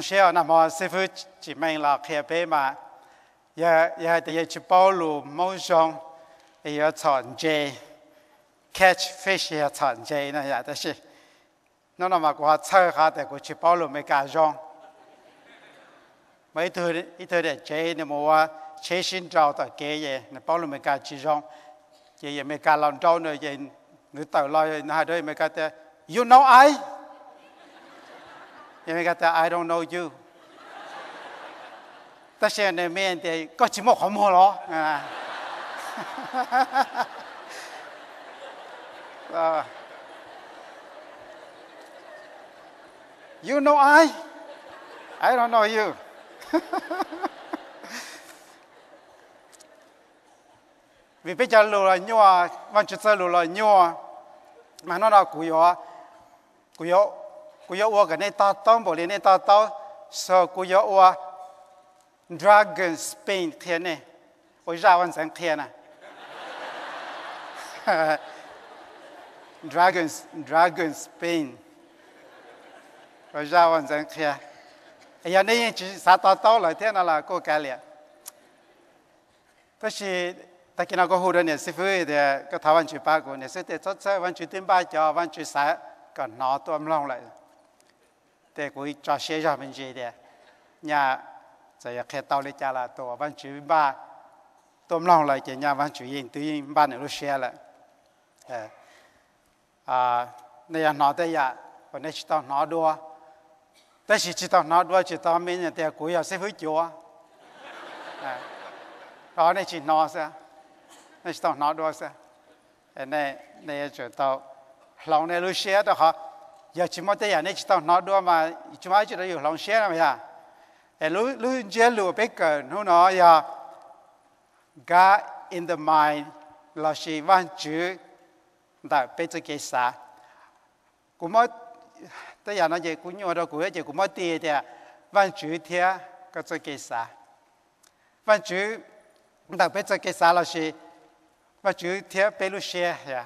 需要那么师傅姊妹了可以嘛，也也得要去暴罗梦想，也要藏着，catch fish 也藏着那样但是，那那么我凑下得过去暴罗没敢上，没头一头的接那么我全心找到给也，那暴罗没敢去上，也也没敢乱找呢，也你到了那还对没敢的，you know I。You I don't know you. Ta sẽ nè mẹ thì có chỉ một hôm hồ đó. You know I? I don't know you. vì bây giờ lùi là nhua, văn chữ lùi là nhua, mà nó là cú yếu, cú yếu cú yo wa cái ta tông bộ lên ta tao so cú yo dragon spain thế này ôi ra văn sáng thế à dragon dragon spain ôi ra văn sáng thế ấy anh ấy chỉ sa tao tao lại thiên là cô cái liền thế thì ta kia nó có hồ đơn này sư phụ thì cái thảo văn chữ ba của này sư thì cho văn chữ ba cho văn chữ sáu còn nó tôi lòng lại lại แต่กูจะเสียจาเป็นเจเดียเนี่ยจะอยากแค่เตาเลยจ้าละตัววันจุยบ้าตัวน้องเลยจะเนี่ยวันจุยยิงตัวยิงบ้านเนี่ยรู้เสียละเอออ่าเนี่ยหนอแต่ยาวันนี้ชิตองหนอดัวแต่ชิชิตองหนอดัวชิตองมีเนี่ยแต่กูอยากเสียหุ่ยจัวเออตอนนี้ชิหนอซะนี่ชิตองหนอดัวซะเนี่ยเนี่ยจะเตาลองเนี่ยรู้เสียแต่เขา giờ chỉ một tay này chỉ tao nói đua mà chúng ai chỉ đã dùng lòng xe mà ya e lu lu je lu be cơ nó nó ya God in the mind là chỉ văn chữ đã bị cái cái sa cũng mới tay ya nó chỉ cũng nhiều đó cũng chỉ cũng mới tiền thì văn chữ thì cái cái cái sa văn chữ đã bị cái cái sa là chỉ văn chữ thì bị lu xe ya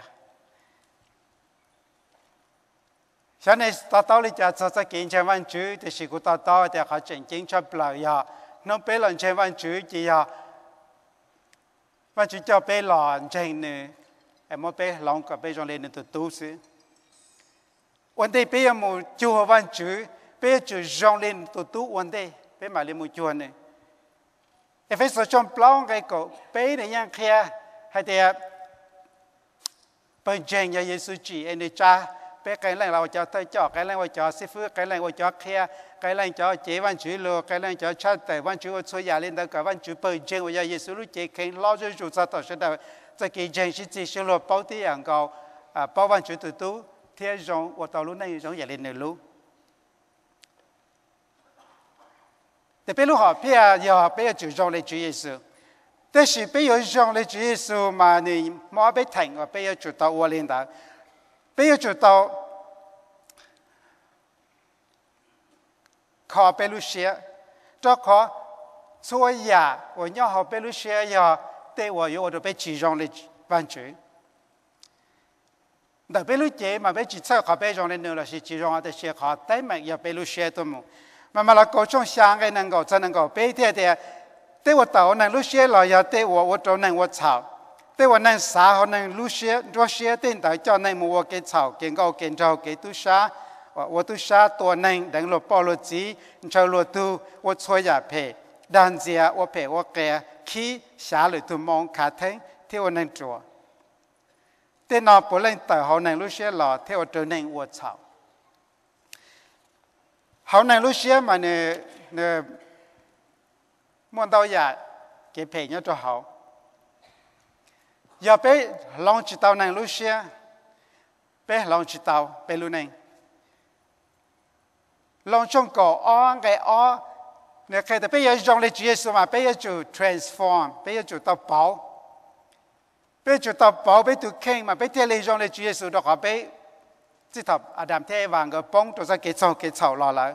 cho nên ta tao lý cho cho cho kiến trên văn chú thì sự của ta tao thì họ chỉnh chính cho lời ya nó bé lần trên văn chú chỉ ya văn chú cho bé lần trên nữa em mới bé lòng cả bé trong lên từ tu sĩ vấn đề bé một chùa văn chú bé chú trong lên từ tu vấn đề bé mà lên một chú này em phải sợ trong plong cái cổ bé này nhang kia hay thì bên trên nhà Giêsu chỉ anh đi cha 别该让外教偷教，该让外教师傅，该让外教看，该让教几万岁了，该让教穿，但万岁会衰，年龄大，万岁倍精，我爷爷耶稣基督，老早就找到时代，这几件事结束了，包这样高啊，包万岁都都天上活到老，那一种年龄能老？但别老好，不要要不要注重来追耶稣，但是不要注重来追耶稣嘛呢？莫别停，不要做到我年龄大。Beijo to ka pe lusia to ka so ia o nyo ho pe lusia ia te o yo o do pe Belarusia，我特别侧重，我特别注重的，那是注重我的血，我对我的 Belarusia，to mu. Ma ma la go chong siang Belarusia，对我那啥和那路些弱些电台叫那么我给草给高给招给都啥，我我都啥多那等落暴露机，招落都我错也赔，但是我赔我给去下了都忙卡听，替我能做。电脑不能带好那路些了，替我做那我草。好那路些嘛呢呢，莫到也给赔人就好。giờ bé lòng chỉ tao này Lucia bé lòng chỉ tao bé luôn này lòng trong cổ o cái o nè cái đó bé giờ trong lấy Chúa mà bé giờ chủ transform bé giờ chủ tao bảo bé chủ tao bảo bé tu khen mà bé theo lấy trong lấy Chúa đó họ bé chỉ thập Adam thế vàng cái bóng tôi sẽ kết sau kết sau lo lại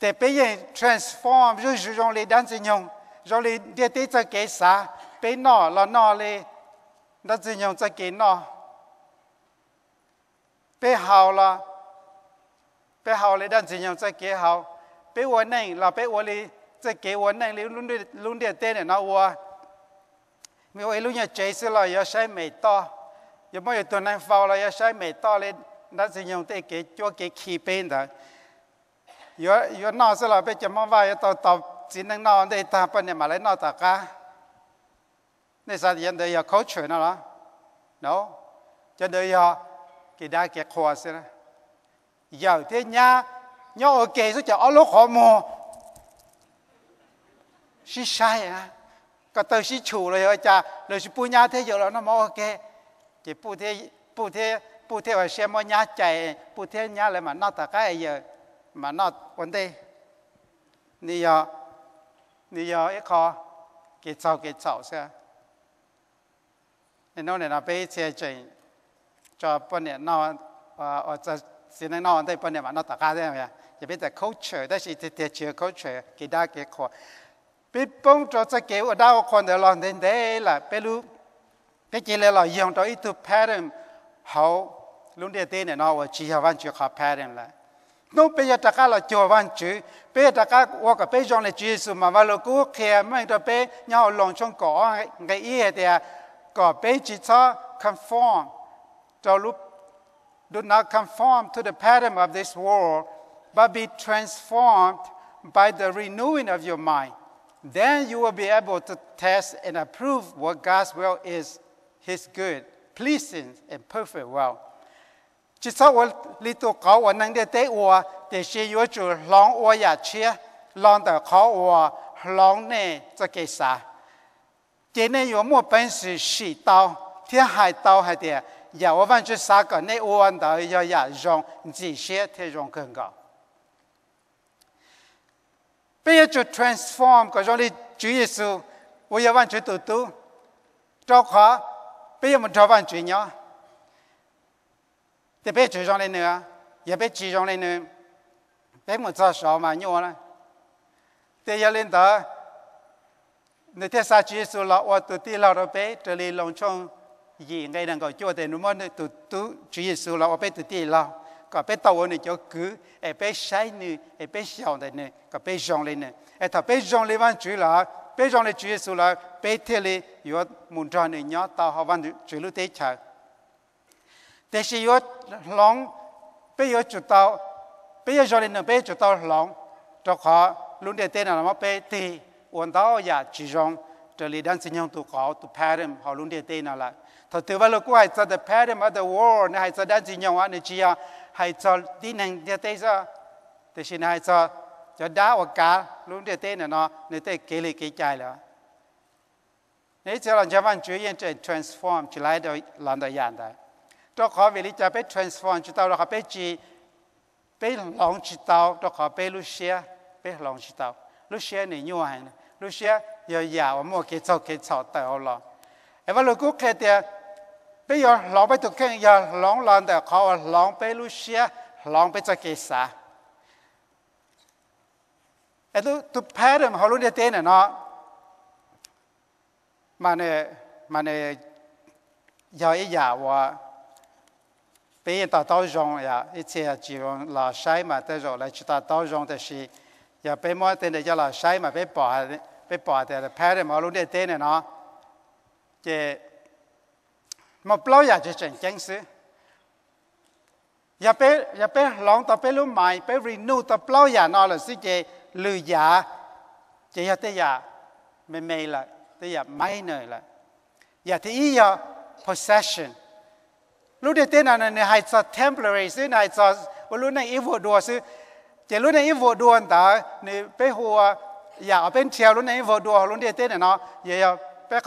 để bé giờ transform rồi trong lấy đan sinh nhung rồi lấy địa tế sẽ kết sa bé nọ là nọ lấy 那怎样再给呢？不好了不好了！那怎样再给好？给我 la pe 哩，再给 le 哩，弄点弄点点的拿我 teke 解释了 pe 没到有没有多那发了要钱没到哩，那怎样再给？就 le 本的。有有闹 te de no 要到到只能闹的，他不念马来闹 te nên sao hiện tại có chuyện nào đó? No cho nên ya cái đa cái khoa sẽ này, giờ thế nha nhớ ở kế sẽ cho ở lúc họ xí sai à? Có tới xí chủ rồi cha? Rồi sĩ bu nhà thế giờ nó mà ok chỉ bu thế bu thế bu thế phải xem mà nhà chạy bu thế nhà lại mà nó ta cái giờ mà nó vấn đề. Ni giờ ni giờ ít khó. Cái cháu cái cháu นเนี่ยเราไปเชื่อใจจอปนเนี่ยนอนอาจะสิ่งนอนได้ปนเนี่ยมันนอนตากาได้ไหมจะเป็นแต่ culture แต่สิ่งที่เชื่อ culture กี่ได้กี่คนปป้องจอจะเกี่ยวดาวคนเดียวลองเดินได้ละไปรู้ไปจีเลยเรายองตัวอีตัวแพร่เขาลุงเดียเเนี่ยนอนว่าชีวันชีขาแพร่ละนู้ไปียตะกาเราจวันจือเปียตะกาว่ากับเปจองเลยจีสุมาว่าเรากูเคลียไม่ต้องไปียเงาลงช่องก่อไงเอี้ยเดีย bé chỉ cho conform do not conform to the pattern of this world but be transformed by the renewing of your mind then you will be able to test and approve what God's will is, His good, pleasing, and perfect will. Chỉ sau tôi lý tu có tôi năng để tế tôi để lòng lòng để có tôi lòng này cho cái 今年有没本事洗刀？天海刀海的，也我问这三个，你我问到要也用，这些才种更高。不要就 transform，可说你主意稣，我要问主多多，多夸，不要么多问主鸟，特别注重的呢，也别注重的呢，别么做少嘛，你话呢？第一领导。 ในเทศาจีสุเราว่ตัวที่เราเราไปเจริญลงช่องยี่ไงนั่นก็จ่ดแต่นุ่มนี่ตัวตัวจีสุเราไปตัวที่เราก็ไปตัวนี่จะคือเอไปใช้นี่เอไปชองแต่นี่ก็ไปชองเลยนี่เอถ้าไปชองเลยวันจีละไปชองเลยจีสุเราไปเทเลยอยู่มุนจานี่ยอตาหวันจีลุเตชาแต่สิยอหลงไปยอจุดตาไปยอชองเลยนี่ไปจุดตาหลงจะขอลุงเดเต้นอะไรมาไปตี ổn đó ya chỉ rong trở lại đang sinh tu tụ tu tụ parent họ luôn để tên nào lại. Thật tự vào lúc hay sao the parent of the world, này hay sao đang sinh nhung anh chị à hay sao tin hành để tên sao thì xin hay sao cho đá hoặc cá, luôn để tên là nó để tên kế lệ kế chạy là. Nếu cho là chúng ta chú ý transform chỉ lại đời làm đời dạng đấy cho khó vì lý cha biết transform chúng ta là khó biết gì biết lòng chúng ta cho khó biết lúc xưa biết long chúng ta lúc xưa này? như vậy lúc xưa giờ già và mua cái châu cái tại họ lo em vào lúc cũ kia thì bây giờ lòng bây tụi cái giờ lòng lòng, tại họ lòng bây lúc xưa lòng bây giờ cái 啥 ấy tụi tụi rồi họ luôn đi tên này nó mà này mà này giờ ấy giờ và bây giờ ta tao dùng ya ít chia chỉ dùng là sai mà tới rồi lại chỉ ta tao dùng thì là giờ bây giờ tên này giờ là sai mà bây bỏ ไปปอแต่แพ้ได้มาลุ้นได้เต้นเนาะเจหมอเปล่าอยากจะเจ๋งเจงซื้ออย่าไปอย่าไปลองต่อไปรู้ใหม่ไปรีนูต่อเปล่าอยากนอนเลยสิเจหลือยาเจอยากเตยาไม่เม่ละเตยาไม่เนอยละอยากที่อีอย่า possession รู้ได้เต้นอะไรเนี่ยให้จะ temporary ซื้อไฮหนจะรู้ในอีโวดัวซื้อเจรู้ในอีโวดัวแต่ในไปหัว sự ở bên này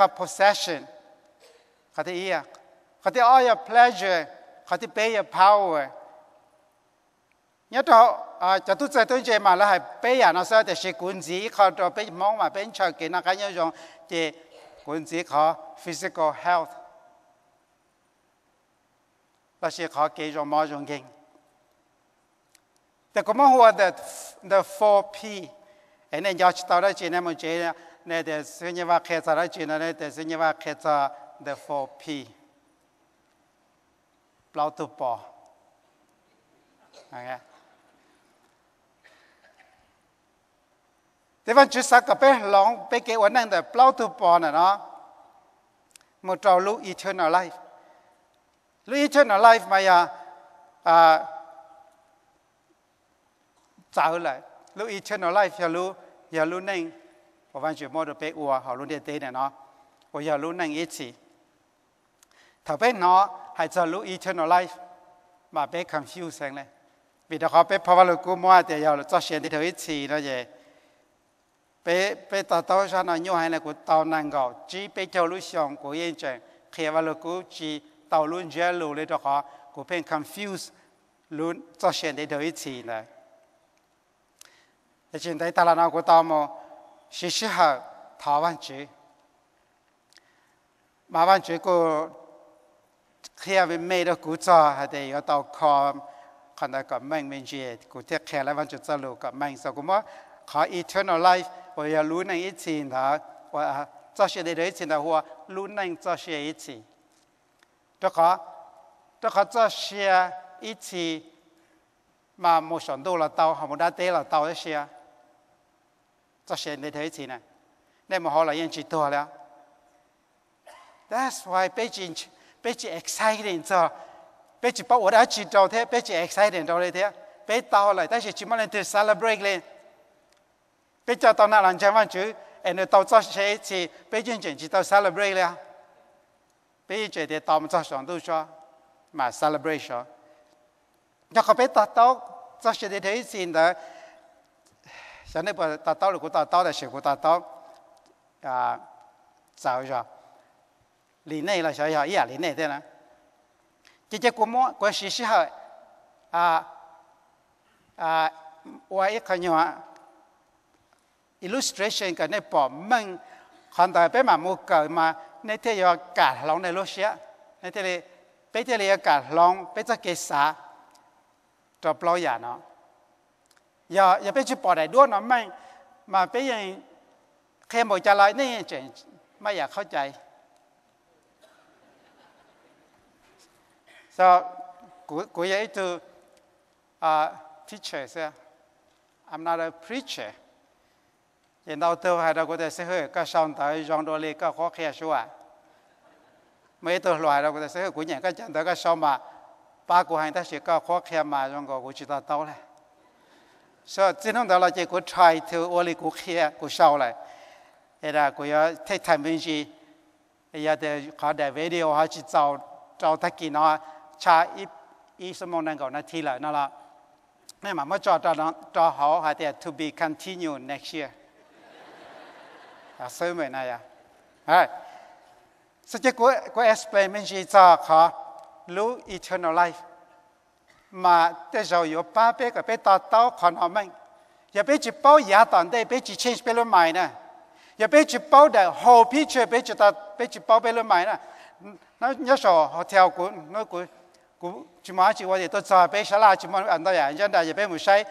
possession. Có à pleasure họ power. Nhớ à mà nó sao gì mong mà bên cái cái gì physical health. Là sẽ họ cái dùng mà mà the the four P anh nên nhớ tao đó chỉ nên một chế này để sinh nhật khế ra chỉ này để sinh nhật khế ra the four P. Lao tu bò à vẫn chú sắc cái bé lòng bé cái vấn năng để bao tu bỏ này nó. Một trâu lu eternal life. Lu eternal life mà ya à, à tạo lại lu eternal life ya lu ya lu neng, wa van ju mo do pe u ha lu de de ne no wa ya lu neng i chi ta pe no hai cha lu eternal life mà bé confuse này vì đó họ bé phá vỡ cú mua giờ là cho xe đi theo ít xì nó vậy bé bé tao tao sao hay là của tao năng gạo chỉ bé theo lối xong của yên chẳng khi vỡ cú chỉ tao luôn chơi lù lấy đó họ của bé confuse luôn cho xe đi theo ít xì này 现在大家那个到么，是时候台湾局，麻烦局个，佢系未到古早，系哋要到看，看到个命命住，古啲开嚟揾住走路个命，所以咁啊，考 eternal life，我要ลุ้น一次นะว่า做些的一次的话，ลุ้น做些一次，这个这个做些一次，嘛冇想到啦，到系冇得得啦，到一些。 这些的这些呢，你们好了，应该去做了。That's why Beijing, Beijing exciting, you know? Beijing people are excited, Beijing exciting, right there. Beijing people, they just want to celebrate. Beijing people now, they want to and they do these things. Beijing people just to celebrate, yeah. Beijing people don't want to say, "Ma celebration." 可可，北京到这些的这些的。cho nên bây ta tao là của ta tao là sự của ta tao à sao rồi lý này là sao vậy à lý này thế nào chỉ chỉ của mua của sĩ sĩ hơi à à và ít cái nhỏ illustration cái này bỏ mình hoàn toàn bé mà mua cờ mà này thế giờ cả lòng này lúc xía này thế này bé thế này cả lòng bé cho cái啥cho bao giờ nó อย่าอย่าไปจุดปอดได้ด้วยนะไม่มาไปยังแค่บอกจะไรนี่เจงไม่อยากเข้าใจ so กูกูอยากจะ uh, teacher ใช่ I'm not a preacher ยังเราเตัวให้เราก็ giờ giờ bây giờ bỏ đại đua nó mạnh mà bây giờ khi một trả lời này chuyện mà giờ à, khó chạy. So, của của vậy từ à, teacher sẽ, I'm not a preacher. Hiện đầu tư hay đâu có thể sẽ hơi các song tới dòng đô lê các khó khăn số à. Mấy tôi loại đâu có thể sẽ hơi của nhà các chân tới các song mà ba của hành ta sẽ các khó khăn mà trong cái của chúng ta tao này. So 只能到了这个 try to 我的个开个少来，哎啦，个要太太明显，也得考点 video 还去找找他给那差一一什么能够那提了那了，那么么找找找找好还得 to be continue next year，啊，所以没那样，哎，所以这个个 explain 明显找考 look eternal life。Mà thế rồi có ba bé cái bé tao tao còn họ mình giờ bé chỉ bao giá tận đây bé chỉ change bé luôn mày nè. Giờ bé chỉ bao đại phi chơi bé chỉ ta bé chỉ bao bé luôn mày nè. Nó nhớ sổ họ theo của nó của của chỉ mà tôi sợ bé sẽ là chỉ mà anh ta vậy cho nên giờ bé muốn say,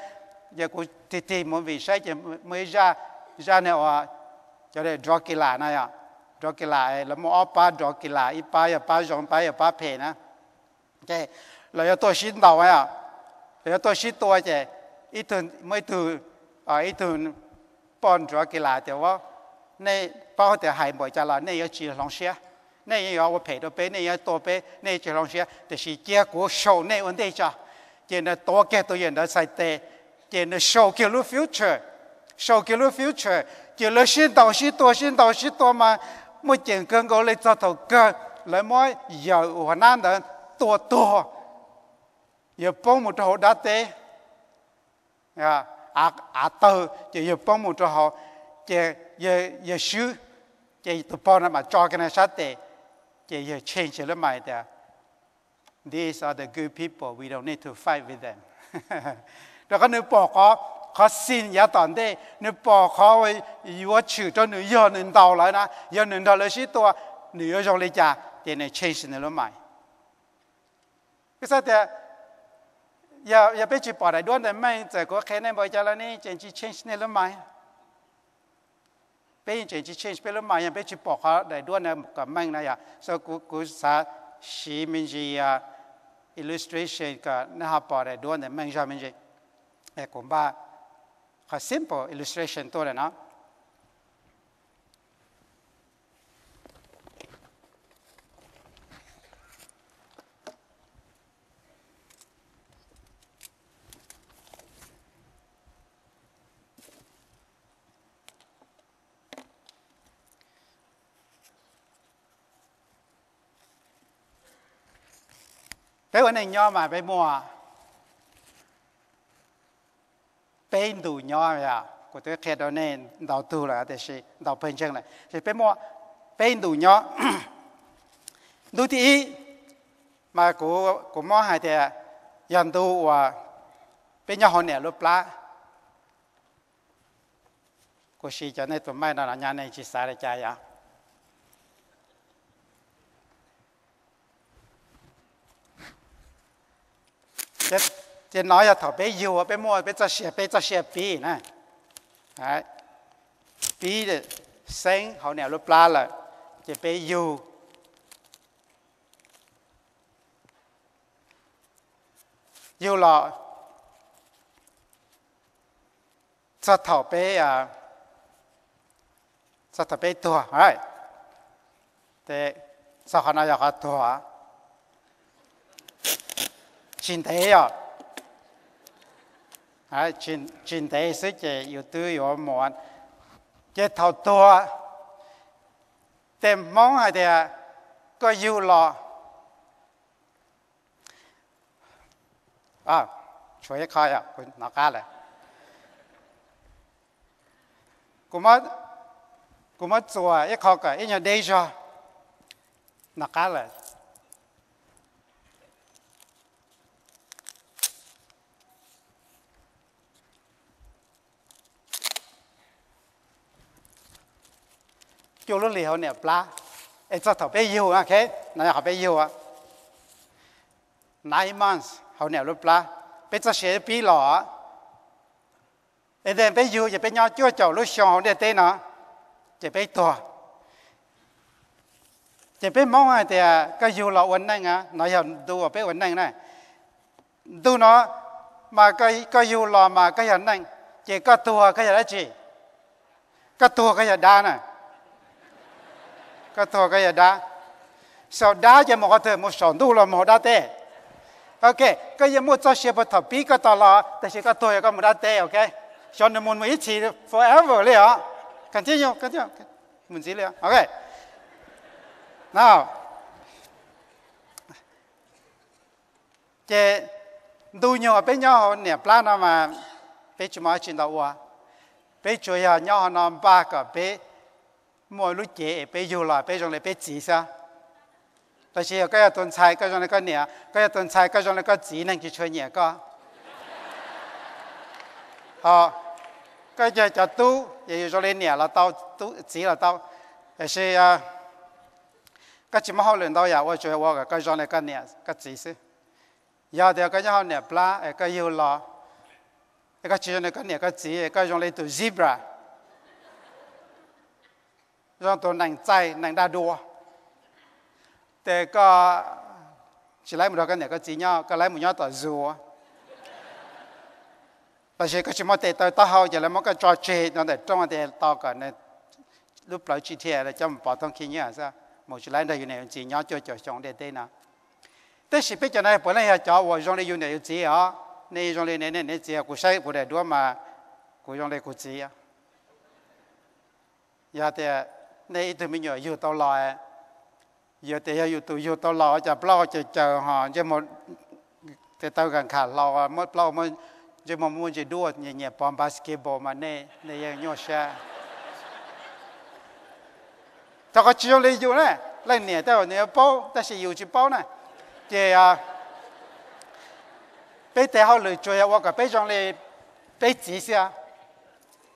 giờ của thì thì muốn vì say thì mới ra ra này à cho nên draw kỳ lạ này à. Draw kỳ lạ là mua ba draw kỳ lạ ít ba ya ba giống ba ya ba phe nè. Cái là yếu tố xin đầu ấy à là yếu tố xin tôi chứ ít thường mới từ à ít thường bọn chúa kia là thì vợ này bao giờ hay mọi cha là này yếu chỉ lòng xe này yếu tôi phải đâu bé này yếu tôi bé này chỉ lòng xe thì chỉ chia của sâu này vấn đề cha chỉ là tôi cái tôi hiện đã sai tệ chỉ là sâu kiểu lúc future sâu kiểu lúc future chỉ là xin đầu xin tôi xin đầu xin tôi mà một chuyện cơn gọi là cho thầu cơ lại mỗi giờ hoàn nan đó tua tua yepong mu to da te ya a a to che yepong mu to ho che ye ye shu che to po na ma cho kana sa te che ye change le mai da these are the good people we don't need to fight with them แล้วก็นึกปอกก็ขอสินยาตอนได้นึกปอกเขาไว้ยัวชื่อจนหนึ่งยอหนึ่งเตาเลยนะยอหนึ่งเตาเลยชี้ตัวหนึ่งยอจงเลยจ้าเดี๋ยวใน change ในรถใหม่ก็แสดง อย่าอย่าไปจีบปอดไอ้ด้วนแต่ไม่แต่ก็แค่ในบริจาคนี่เจนจี change ในละไม่ไปเจนจี change ไปละไม่ยังไปจีบปอดเขาไอ้ด้วนเนี่ยกับไม่นะอย่า so กูกูสาชีมินจีอะ illustration ก็นะฮะปอดไอ้ด้วนแต่ไม่ใช่มินจีไอ้กูบ้าเขา simple illustration ตัวเลยนะ cái vấn đề nho mà bé mua. Bên đủ nho vậy của tôi khi đó nên đầu tư là để sẽ đầu bên chân này. Thì bé mua bên đủ nho. Đủ thì mà của của mua hai thì dân tu và bên nhau họ nè lúc lá của sĩ cho nên tụi mày là nhà này chỉ xài để chạy à chết chết nói là thọ bé yêu bé mua bé cho xe bé cho xe bí nè đấy bí de sinh hậu nẻo lúc la là chỉ bé yêu yêu là cho thọ bé à cho thọ bé tua đấy để sao họ nói là tua chính thế à à chính chính thế sự chế yếu tư yếu muốn chế thầu tua tem mong hay thì có yêu lo àช่วยkhai àคุณนัก 前提啊，啊前前提是嘅要對我望，一頭多，但望下啲個要落啊，除一開啊，佢哪家嚟？咁乜咁乜做啊？一開嘅，一日地咗，哪家嚟？Kêu lúc liều nè pla ấy cho thọ bé yêu à khé này học bé yêu à nine months hậu nè lúc pla bây giờ sẽ bị lọ ấy đem bé yêu giờ bé nhau chưa chầu lúc xong để tên nó chỉ bé to chỉ bé mong ai thì cái yêu lọ vấn năng à nói học đủ ở bây vấn năng này đủ nó mà cái cái yêu lọ mà cái hiện năng chỉ có tua cái gì đó chỉ cái tua cái gì đa này ก็ทอก็ยาดาสอดาจะมอเธอมอสอนดูเรามอดาเต้โอเคก็ยังมอจะเชียบทบีก็ตลอดแต่เชียก็ตัวก็มอดาเต้โอเคสอนมันมันอีชี forever เลยเหรอ continue continue มันสิเลยโอเค now เจดูยอเป็นยอเนี่ยปลานามาเป็นจุมาจินตะวะเป็นจุยยอน้อมปากกับเป็น mọi lúc chế bé dù là bé trong này bé chỉ sa tại sao cái tuần sai cái trong này cái nè cái tuần sai cái trong này cái chỉ nên chỉ chơi nhẹ có ờ cái giờ cho tu vậy cho lên nè là tao tu chỉ là tao tại sao cái chỉ mà học lên tao giờ tôi chơi qua cái trong này cái nè cái chỉ sư giờ thì cái nhau nè pla cái yêu là cái chỉ trong này cái nè cái chỉ cái trong này tu zebra rồi tôi nành chạy nành đa đùa để có chỉ lấy một đôi cái này có chỉ nhau có lấy một nhau tỏ rùa. Là chỉ có chỉ một tệ tôi tao hậu giờ là một cái trò chơi nó để trong cái tao cả này. Lúc đó chỉ tiền là trong bỏ thông khí nhá à, sao? Một chỉ lấy đây này chỉ nhau chơi chơi trong để đây nào thế chỉ biết cho này bữa nay cho vợ trong đây này chỉ à, này trong đây này này này chỉ à, của sai của để đua mà của trong đây của chỉ à? Dạ giờ thì ในตัวมันอยู่อยู่ตลอดอยู่แต่อยู่ตัวอยู่ตลอดจะปล่อจะเจอหอจะหมดแต่ตัวกันขาดเราเมื่อปล้อมันจะมามุ่งจะด้วยเนี่ยเนี่ยปอมบาสเกตบอลมาเน่ในยังโยชาถ้าก็ชิวเลยอยู่นะเล่นเนี่ยแต่เนี่ยเป้าแต่สิอยู่จีเป้านะเจ้าไปแต่เขาเลยจอยว่ากับไปจังเลยไปจีเสีย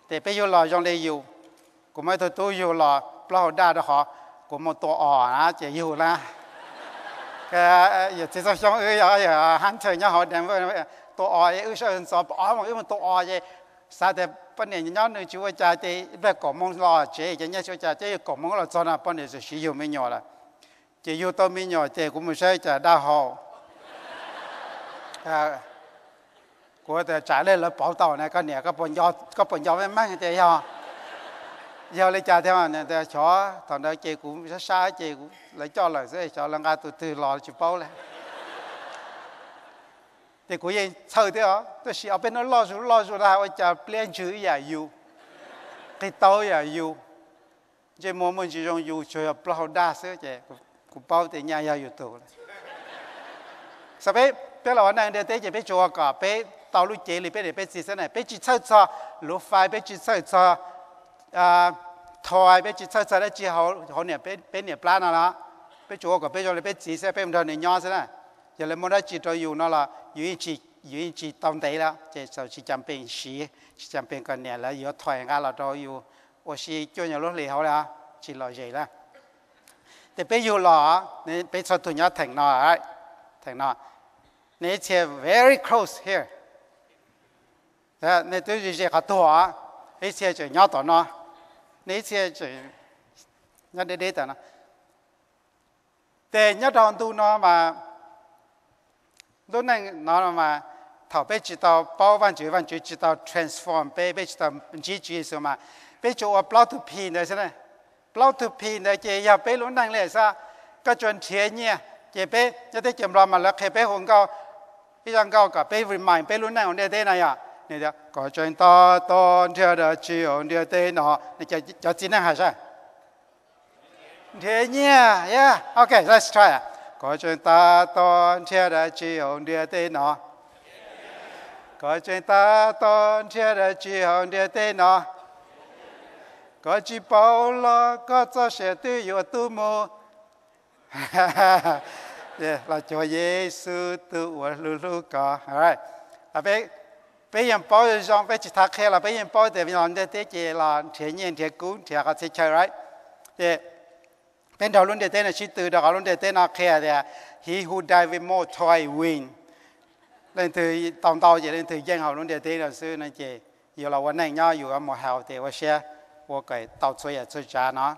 แต่ไปอยู่หล่อจังเลยอยู่กูไม่ตัวตัวอยู่หล่อ bao đa đó họ cũng một tổ ỏ á chỉ yêu là cái giờ chỉ sao xong ơi giờ hắn chơi nhau họ đem với tổ ỏ ấy sao sao ỏ mà cái tổ ỏ vậy sao để bên này nhau nữa chú cha thì về cổ mông lo chế cho nhau chú cha chế cổ mông lo cho nó bên này sẽ sử dụng mấy nhỏ là chỉ yêu tôi mấy nhỏ thì cũng mới sẽ trả đa họ à của thì trả lời là bảo tàu này con này cái bọn nhau cái bọn nhau với mang thì ha giờ lấy cha theo này ta chó, thằng đó chị cũng sẽ xa chị cũng lấy cho là sẽ cho lần từ từ lò chụp bao lại thì cũng vậy chơi thế đó, tôi chỉ ở bên nó lo rồi lo rồi ra, ôi cha, plan chữ giả yêu cái tao giả yêu chỉ muốn mình chỉ dùng yêu chơi ở bao đa sẽ chị cũng bao thì nhà nhà yêu tụ sao biết? Biết là anh để tới chỉ biết chùa cả biết tàu lúc chế li biết để biết gì thế này, biết chỉ chơi cho, lúc phải biết chỉ chơi cho à thôi bây giờ sơ sơ đấy chỉ hậu hậu nè bên bên nè plan nào đó bên chỗ của bên chỗ là bên chỉ sẽ bên đường này nhỏ thế này giờ là muốn đó chỉ cho dù nó là duy chỉ duy trì tông đấy đó chỉ sau chỉ chăm bên xí chỉ chăm bên cái nè là giờ thôi ngay là cho dù ô xí cho nhà lúc này họ là chỉ lo gì là thì bây giờ là nên bên sau tụi nhỏ thành nó ấy thành nó nên chỉ very close here nên tôi chỉ sẽ học thua ấy sẽ cho nhỏ tụi nó nên chỉ chỉ nhá để để nó để nhá đoàn tu nó mà lúc này nó mà thảo bây chỉ tao, bao văn chữ văn chữ chỉ tao transform bây bây chỉ tao chỉ chỉ số mà. Bây giờ ở bao to pin đấy thế bao to pin đấy chỉ bây lúc này là sao? Cái chuyện thiệt nhỉ? Chỉ bây giờ tới chậm rồi mà là khi bây hôm cao. Bây giờ cao cả bây remind bây lúc này ông đây thế này à? Nè đó, có chuyện to to theo đó chiều theo đây thế nó này, cho cho chính năng hả sao? Thế nhỉ yeah okay let's try có chuyện to to theo đó chiều theo đây thế nó có chuyện to to theo đó chiều theo đây thế nó có chỉ bảo lo, có cho sẽ tự yo tu mô. Là cho Giêsu tự wa lulu cả alright à bé bây giờ bao giờ rằng bây giờ thắc khe là bây giờ bao giờ làm được thế chế là thiên nhiên thiên cũ thiên cái thế chơi, right? Thì bên đầu luôn để tên là chỉ từ, đầu luôn để tên là khe thì he who die with more toy win. Lên từ tòng tàu vậy nên từ dân hậu luôn để tên là sư này chị giờ là vấn này nhau dù ở một hào thì tôi sẽ tôi cái tàu chơi ở chơi trả nó.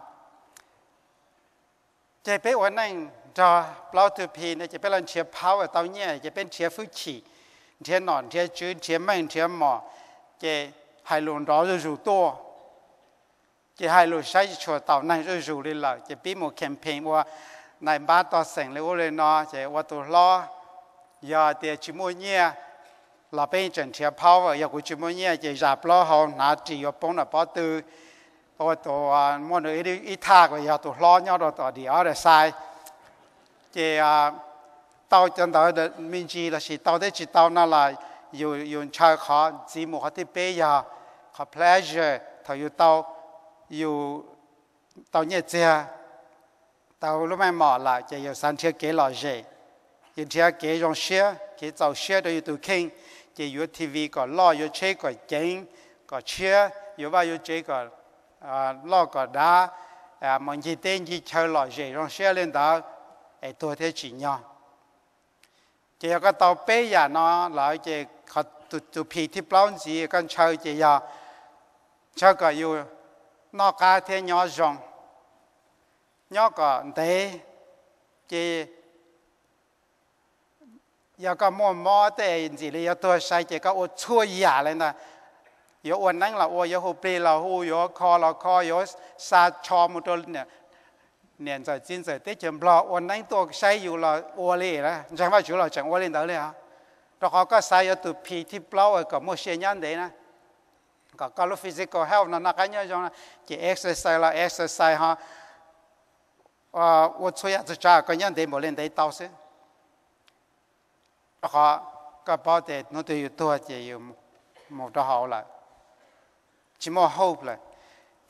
Chị biết vấn này cho bao từ pin này chị biết lần chia power tàu nhẹ chị biết chia phước chỉ thiên nọ thiên chứ thiên mạnh thiên mỏ chế hai lùn đó rồi rủ to chế hai lùn sai chùa tàu này rồi rủ đi là chế bị một campaign qua này ba tòa sảnh lấy ô lên nó chế qua tổ lo giờ thì chỉ mua nhia là bên trận thiên phao giờ cũng chỉ mua nhia chế giáp lo hậu nà chỉ ở bông là bao tư ô tổ mua nữa ít ít giờ tổ lo nhau đó tổ đi ở đây sai chế à tao chân đó được mình chỉ là chỉ tao đấy chỉ tao nó là yêu dùng chơi khó, chỉ một cái bê giờ. Khó pleasure thầu yêu tao yêu tao nhẹ chưa tao lúc mà mỏ lại chỉ yêu sáng thiết kế là gì yêu thiết kế trong xe kế tàu xe đó yêu tụ kinh. Chỉ yêu TV có lo yêu chơi có game có chia yêu bao yêu chơi có à lo có đá. À mình chỉ tên chỉ chơi lo gì rồi xe lên đó ai tôi thấy chỉ nhau เจียก็ต่อเป้ยาเนาะหลายเจขอตุจุผีที่ปล้นสีกันเชยเจียเชยก็อยู่นอกกาเทียนยอจงยอก็เดเจยก็มอมอแต่อินสิเลยยาตัวใส่เจก็อดช่วยย่าเลยนะยอวนนั่งเราอวยยอหูปลีเราหูยอคอเราคอยอซาชอมุดตเนี่ย 年在今在得钱不了，我能多晒有了窝里了，你想法就了讲窝里得了啊。然后个晒要都皮皮不了，个某些人的呢，个个了 physical health 呢，那个人讲呢，就 exercise 了 exercise 哈。啊，我出呀子家个人的某人的到是，然后个包的侬都有多就有，冇得好了，只冇 hope 了。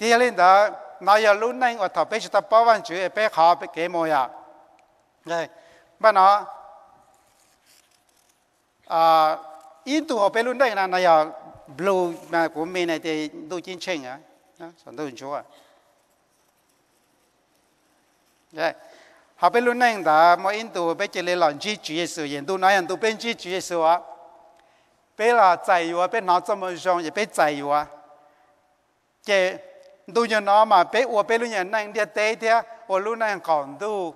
第二领导，那要弄那个，特别是到八万九月被考核规模呀，对，不然啊，印度好被弄那个，那要 blue 那国美那个都亲切呀，那都很少啊，对，好被弄那个，那印度被建立两支军事人员，都哪样都编制军事哇，被拉拽哇，被脑子门上也被拽哇，给。路人哪嘛，我路人那一点呆的，我路那角度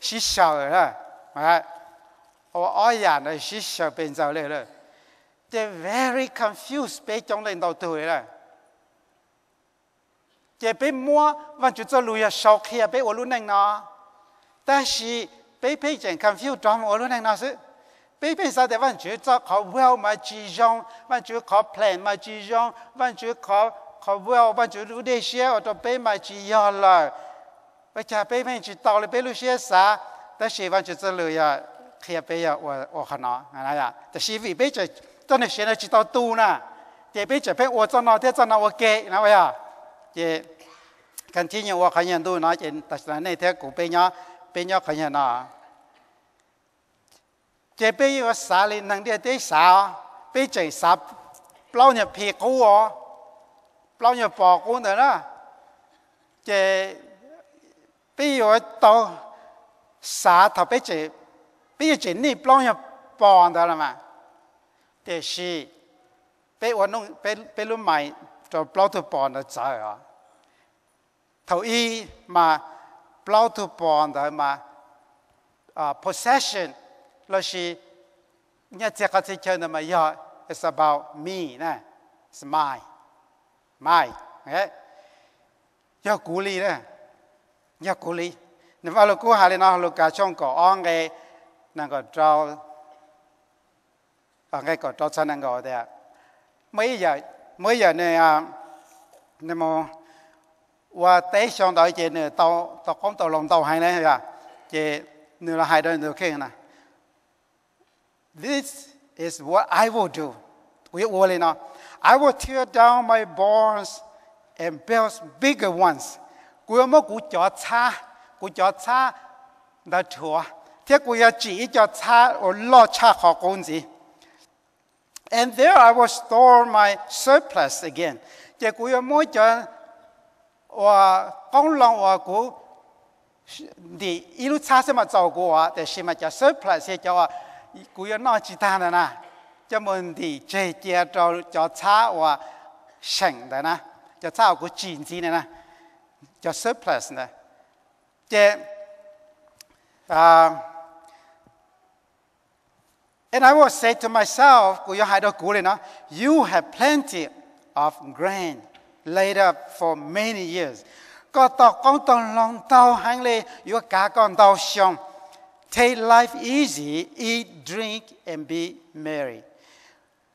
是小的啦，我阿爷那是小变造嘞了。They very confused, be 中人到土嘞。They be more 万只只路要小气啊，我路那哪？但是 They very confused, how 我路那哪是？They say 万只只考 well 嘛之中，万只考 plain 嘛之中，万只考。好不要把就路的些，我到北买去要了，我家北买去到了北路些啥，但是完就这路呀，可以北呀，我我很难，哎呀，但是为北就真的现在去到都呢，这北就北我这那天这那我给，那我呀，这看天人我看人都那见，但是那天古北呀北呀看人呐，这北我啥哩能的得啥，北就啥，老人皮苦哦。 เราอย่าปอกกูแต่นะเจปีอยู่ตสาทไปเจปีเจนี่เราอย่าปอนแต่ละมาแต่สิเปวันนุ่นเปไปรุ่นใหม่จะเราถูกปอนแต่ใจอะทอีมาเราถูกปอนแต่มาอ่า possession เราสิเนี่ยเจ้าก็จะติกเชิญมาเยอะ it's about me นะ it's mine mai. Nghe yo cú li đó yo cú li nếu vào lúc cú hà lên nó lúc cả trong cổ on cái nàng có trâu, ở à, ngay có trâu chân nàng có đấy. mấy giờ mấy giờ này à nên mà qua tế xong đó chị nửa tàu tàu không tàu lòng tàu hay này à. Chị nửa là hai đôi nửa kia nè this is what I will do. Quý vô lên nó I will tear down my barns and build bigger ones. Cú mà cú cho cha, cú cho cha đã chùa. Thế cú ya chỉ cho cha ở lo cha khó công gì. And there I will store my surplus again. Thế cú ya mỗi cho và công lòng và cú thì ilu cha sẽ mà giàu của à, để xem mà cho surplus sẽ cho cú ya nói cho mình thì chế chia cho cho cha và sành đấy na cho cha của chín gì nè cho surplus này, chế à And I will say to myself, của hai đứa cũ nó, you have plenty of grain laid up for many years. Có tao con tao lòng tao hành lệ, you cả con tao xong. Take life easy, eat, drink, and be merry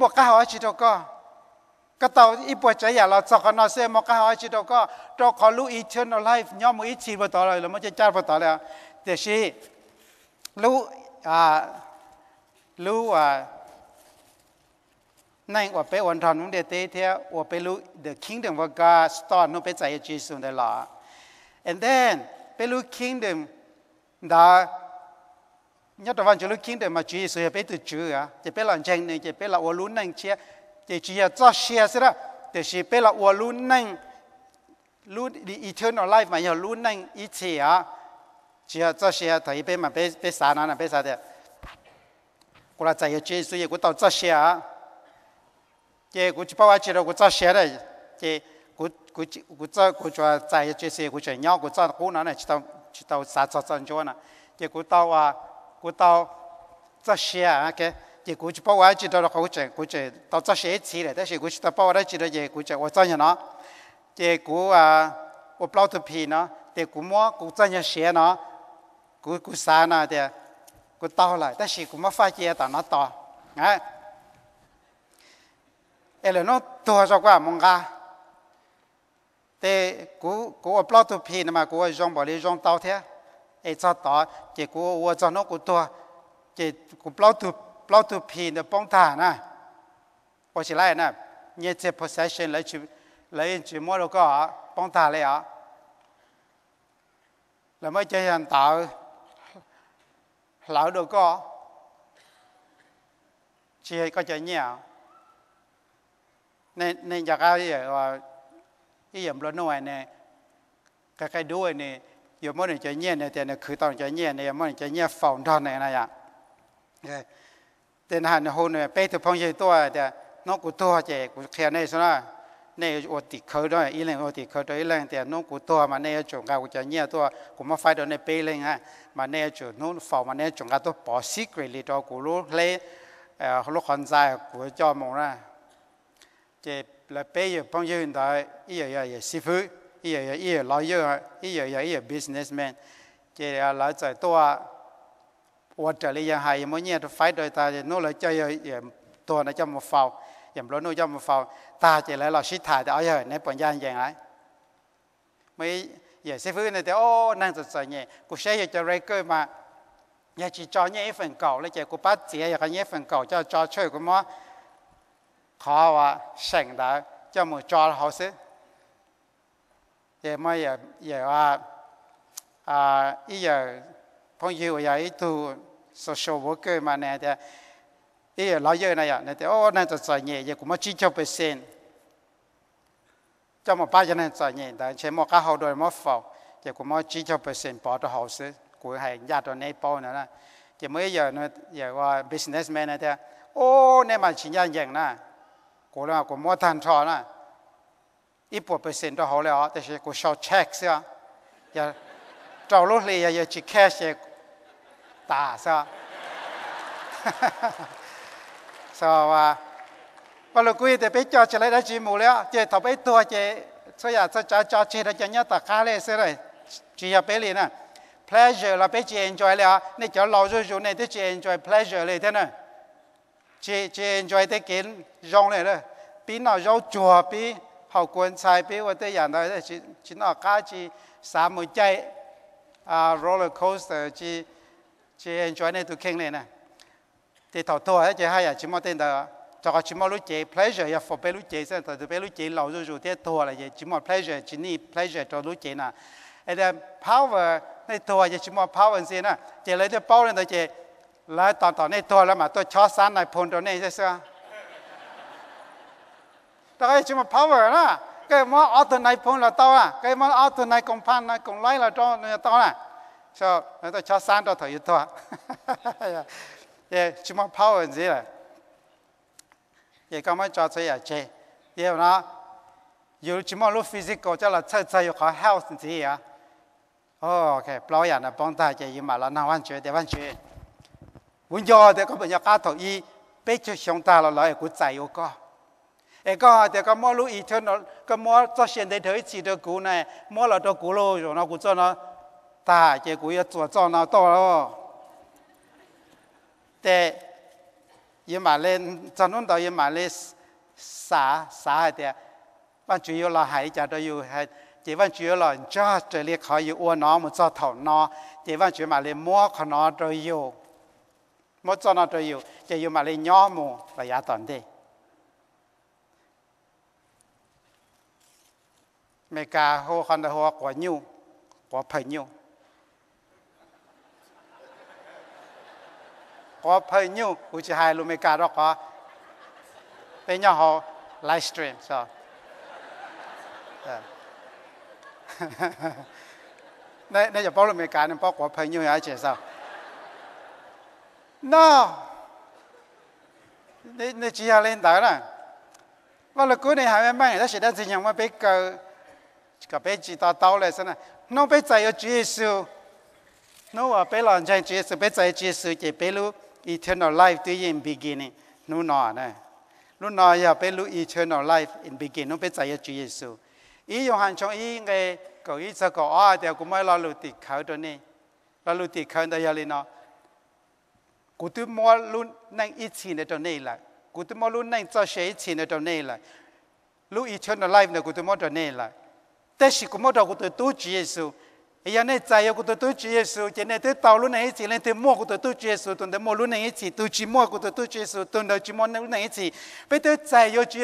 มกกาหอจิตก็ก็เตาอีปวดใจอย่าเราสกนอเซมกกาหอจิตก็ตอขอรู้อีเชนอลไลฟ์ย่อมอีชีบต่อเลยแล้วมันจะจ้าบต่อแล้วแต่ชีรู้อ่ารู้ว่าในว่าเปวันทอนุ่งเดเตเทียว่าไปรู้ the kingdom of God ตอนนุ่งไปใจเยซูได้หรอ and then ไปรู้ kingdom ดา nhất là văn chúa kinh để mà chỉ sự bé từ chữ à chỉ bé là chân này chỉ bé là ô lún nâng chia chỉ chỉ là cho xe sẽ đó để chỉ bé là ô lún nâng lún the eternal life mà nhiều lún nâng ý chí à chỉ là cho xe thấy bé mà bé bé sao nó bé sao đấy cô là chạy chế suy cô tao cho xe à chỉ cô chỉ bảo chỉ là cô cho xe đấy chỉ cô cô cô cho cô cho chạy chế suy cô chạy nhau cô cho cô nó này chỉ tao chỉ tao sao cho cho cho nó chỉ cô tao à 古到这些啊，给也估计把我记得了，好久估计到这些次了，但是估计他把我都记得也估计我怎样了，也估啊我不老脱皮呢，也估摸估怎样写呢，古古啥呢的，估到了，但是估没发现到那到，哎，哎了那多少个蒙啊？对，古古我不老脱皮的嘛，古我用不哩用到的。cho tỏ chỉ của ua cho nó của tôi chỉ của bao tu bao tu phi nó bong thả nè có chỉ lại nè nhớ chỉ possession lấy chữ lấy chữ mỗi đâu có bong thả lấy à là mới chơi hành tạo lão đâu có chỉ có chơi nhẹ nên nên giờ cái gì mà cái gì mà nó này cái cái đuôi này 有么人就念呢？点呢？去当就念呢？有么人就念放当呢？那样，哎，但系呢后呢，背头朋友多的，那个多嘅，个看呢是啦， nay ở tị khơi đó ý lên ở tị khơi đó ý lên thì nó cũng tua mà nay chọn cái cũng cho nhiều tua cũng mà phải đó nay bê lên ha mà nay chọn nó phò mà nay chọn cái tôi bỏ secret li đó cũng lúc lấy ờ lúc còn dài của cho mong ra chỉ là bây giờ phong yêu hiện tại ý giờ giờ sư phụ ý giờ ý giờ lão yêu ý giờ giờ ý giờ businessman chỉ là lại tại tôi 我这里也还有么嘢都phải đôi ta nó lại chơiตัวnó cho một phao yểm lo nó cho một phao ta chỉ lại là shit thải thì ở giờ này bọn gian dạng ấy mấy giờ sư phụ này thì ô năng thật sự nhẹ cô sẽ cho rây cơ mà nhà chỉ cho nhẹ phần cầu lấy chỉ cô bắt chỉ cái nhẹ phần cầu cho cho chơi của nó khó và sành đã cho một cho họ sẽ giờ mà giờ giờ à à giờ phong yêu giờ ít tu social worker mà nè thì ý là giờ này à nè thì ô nè thật sai nhẹ giờ cũng chỉ cho percent cho một ba cho nên sai nhẹแต่ใช้หมอก้าเขาโดยหมอฝอกgiờ cũng chỉ cho percent bỏ cho họ sẽ của hay nhà đó này bao nữa nè giờ mới giờ nó giờ qua businessman này thì ô nè mà chỉ nhận dạng nè của là của mua thanh trò nè 一百 percent 都好了啊，但是我少 check 是吧？也走路里也要去 cash 也打是吧？哈哈哈哈，是吧？và lúc cuối thì biết cho chị lấy đã chị mù lẽ chị thọc ấy tua chị cho cho cho chị đã cho nhớ tạc khá lên xí rồi chị học bé liền à pleasure là bé enjoy lẽ nên cho lâu rồi rồi này thì chị enjoy pleasure liền thế này chị chị enjoy cái kiến rong này rồi bí nào rau chùa bí hậu quân sai bé và tới dạng đó chỉ chỉ nó cá chỉ sáu một chạy à roller coaster chỉ chỉ enjoy này tụi khen này nè. Thì thầu thua hết chỉ hai à chỉ mua tên đó cho cái chỉ mua lúc chơi pleasure ya phổ bé lúc chơi xem tụi bé lúc chơi lâu rồi rồi thế thua là gì chỉ mua pleasure chỉ ni pleasure cho lúc chơi nè. And then power này thua giờ chỉ mua power gì nè. Chỉ lấy cái power này, đó chỉ lấy toàn toàn này thua là mà tôi cho sáng này phun cho này sao? ta chỉ mà power đó cái mà auto này phun là tao à cái mà auto này công phan này công lấy là cho người tao à cho người ta cho san cho thấy tao yeah chỉ mà power gì là yeah cái mà cho thấy à chơi yeah nó dù chỉ mà lúc physical cho là chơi chơi có health gì à ok bảo giờ là bóng ta chơi mà là nào ăn chơi để ăn chơi vốn do thì có bây giờ cá thổi y bây giờ chúng ta là lợi của chạy ô co เอก็แต่ก็มอรู้อีเทอร์นก็มอจะเสียนได้เถอะจีเดกูเนี่ยมอเราตัวกูโลอยู่เนาะกูจะเนาะตาเจกูจะจวดจ้อเนาะต่อแล้วแต่ยังมาเล่นจนนู้นต่อยังมาเล่นสาสาเดียวันจุยเราหายจะได้อยู่ให้เจวันจุยเราจ้าจะเรียกเขาอยู่อ้วนน้องมันจะถอนน้อเจวันจุยมาเล่นมัวขนอได้อยู่มัวจะนอได้อยู่เจอยู่มาเล่นย่อมูระยะตอนเดีย mẹ cả hồ con đã hồ quả nhiêu quả phải nhiêu có phải nhiều u chỉ hai luôn mẹ cả đó có bây dạ. giờ họ livestream so này này giờ bao luôn mẹ cả nên bao có phải nhiều hay chỉ sao? No! Này này chỉ hai lên đó. Là và là cuối này hai mấy ngày đó sẽ đang gì nhàng mà ờ, ก็ไปจีตาเตาเลยสินะน้องไปใจเอาจีสูน้องว่าไปหลอนใจจีสูไปใจจีสูจะไปรู้ eternal life ที่ยิน beginning นู่นน่ะนะนู่นน่ะอยากไปรู้ eternal life in beginning น้องไปใจเอาจีสูอีโยฮันชงอีไงก็อีสก็อ้าเดี๋ยวกูไม่รอรู้ติดเขาตัวนี้รอรู้ติดเขาแต่ยาลีเน่ะกูตัวมัวรู้นั่งอีชีในตัวนี้แหละกูตัวมัวรู้นั่งเจ้าเสียอีชีในตัวนี้แหละรู้ eternal life เนี่ยกูตัวมัวตัวนี้แหละ Té chi kumó 耶稣 kú tú tú chí 耶稣，叫 Yá 道路 dzayó kú tú tú chí ésu. Yé né té tao lú né í chí. Lé té mo kú tú tú chí ésu. Tó té mo lú né í chí. Tú chí mo kú tú tú chí ésu. Tó té mo né ú nén í chí. Pé té dzayó chí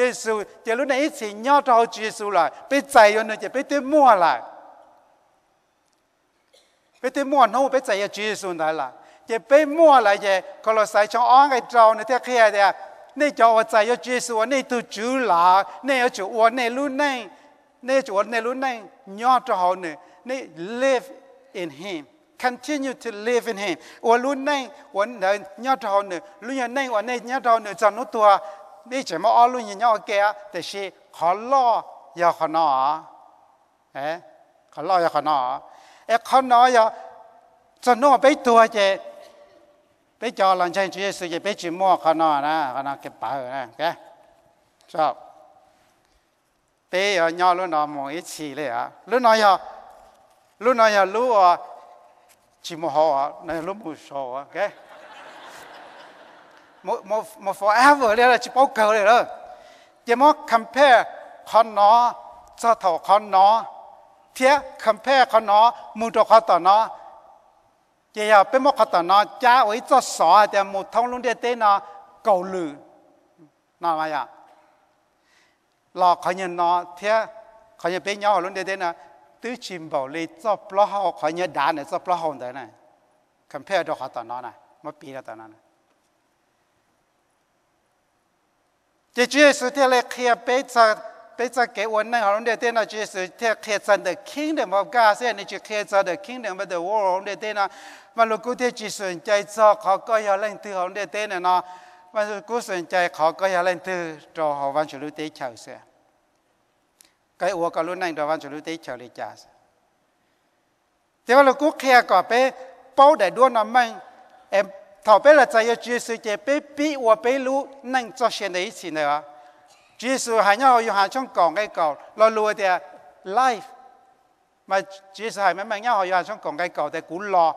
ne chuột ne luôn này nhỏ cho họ ne ne live in him continue to live in him or luôn này when the nhỏ cho họ ne luôn này when này nhỏ cho họ ne chẳng nó tua đi chỉ mà all luôn nhỏ kia thì she khó lo ya khó nó eh khó lo ya khó nó eh khó nó ya chẳng nó bị tua chứ bị cho lần trên Chúa Giêsu bị chỉ mua khó nó na khó nó cái bảo na cái chào bé ở nhà lúc nào mong ít chỉ đấy à lúc nào giờ lúc nào giờ lúc à chỉ một họ này lúc một số à cái một một một forever đấy là chỉ bao cờ đấy rồi chỉ mà compare con nó cho thầu con nó thế compare con nó mua đồ con tao nó chỉ là bên một con tao nó cha ấy cho sọ thì một thông luôn để tên nó cầu lử nào vậy à lò khỏi nhận nó, thế khỏi nhận bé nhau luôn đây đây nè. Tứ chim bảo lì cho bó hậu khỏi nhận đá này cho bó hậu đấy này compare đồ khỏi tao nó này mà bị là tao nó này chỉ chúa sự thế là kia bé cho bé cho cái vấn này, họ luôn đây đây nè. Chúa sự thế kia cho the kingdom of God sẽ nên chúa kia cho the kingdom of the world luôn đây đây nè. Mà lúc cụ thế chúa sự chạy cho, họ coi họ lên từ họ luôn đây đây nè. วของเด็กเต้นเนาะมันรู้กูสนใจเขาก็อยากเล่นตัวจอของวันชุลุเตเฉาเสียก็อัวก็รู้นั่งจอวันชุลุเตเฉาเลยจ้าแต่ว่าเรากูแค่ก็ไปเป้าแต่ด้วนน้ำมันเอ็ม thọ bé là chạy Chúa Giêsu chỉ bé bí và bé lú nâng cho hiện đấy chỉ nữa Chúa Giêsu hay nhau yêu hàng trong cổng cái cầu lo lùi thì life mà Chúa Giêsu hay mấy mấy nhau yêu hàng trong cổng cái cầu thì cũng lo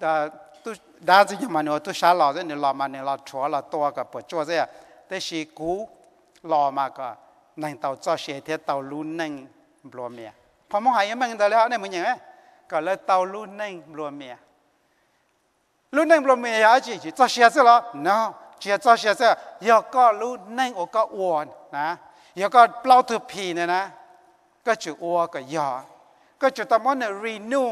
ờ, tu ด้านที่ยังมันโอ้ตัวชาหล่อ nhưng mà nó tôi xả lò thế này lò หล่อตัว chúa là to cả bộ chúa thế thế sĩ cú lò mà cả nàng tàu cho xe thế tàu luôn nàng bùa มียพอมองหายังเมันแต่แล้วเนี่ยมึงยังไงก็เลยเตาลุ่นนั่งรวมเมียลุ่นนั่งรวมเมียอาจีจีจ้ะเสียซะหรอ no เสียจะเสียซะยาก็ลุ่นนั่งโอ้ก็อ้วนนะยาก็เปล่าทุพีเนี่ยนะ ก็จะอ้วนก็ยาก็จะตะมอนเนี่ย renew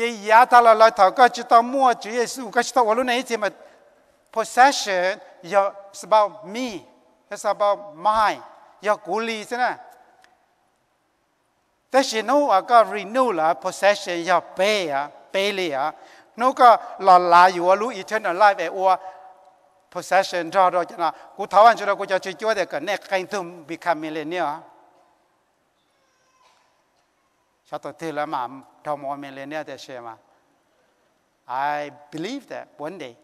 cái giá ta là lời thảo có chỉ ta mua Chúa Giêsu có chỉ ta ở lúc này thì mà possession your it's about me it's about mine your guli thế nè thế thì nó à có renew là possession your pay à pay li à nó có là là อยู่ว่ารู้ eternal life เออ possession รอรอจังนะกูท้าวันชุดเรากูจะช่วยแต่กันเนี่ยใครถึง become millennial Shato Tila Mam, Tomo de I believe that one day,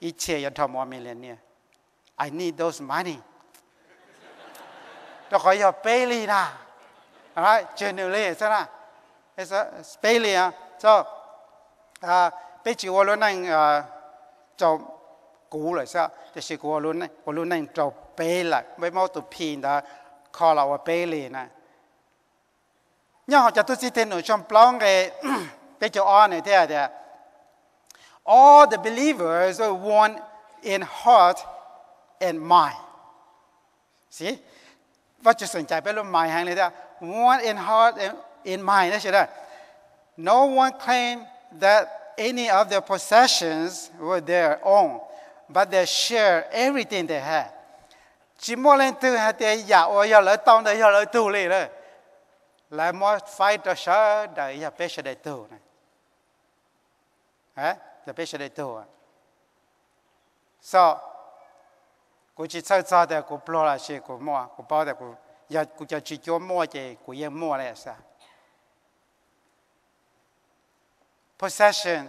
each year you Tomo Millennia. I need those money. Đó na. All right, generally, it's a, it's a, it's Bailey. Uh, so。nhưng họ cho tôi chỉ thêm nội trong plong cái on này thế à thế all the believers are one in heart and mind. See? What you sẵn chạy bên luôn mind hàng này thế one in heart and in mind no one claimed that any of their possessions were their own but they shared everything they had. Chỉ mỗi lần từ hai tiếng giả ôi giờ lỡ tông đấy giờ lỡ tu rồi. Lại mua phải cho sợ đời giờ bé sẽ để tu này. Hả? Giờ bé sẽ để tu à. So, cô chỉ chơi chơi để cô bỏ lại xe cô mua, cô bảo để cô giờ cô cho chỉ cho mua thì cô yên mua lại sao? possession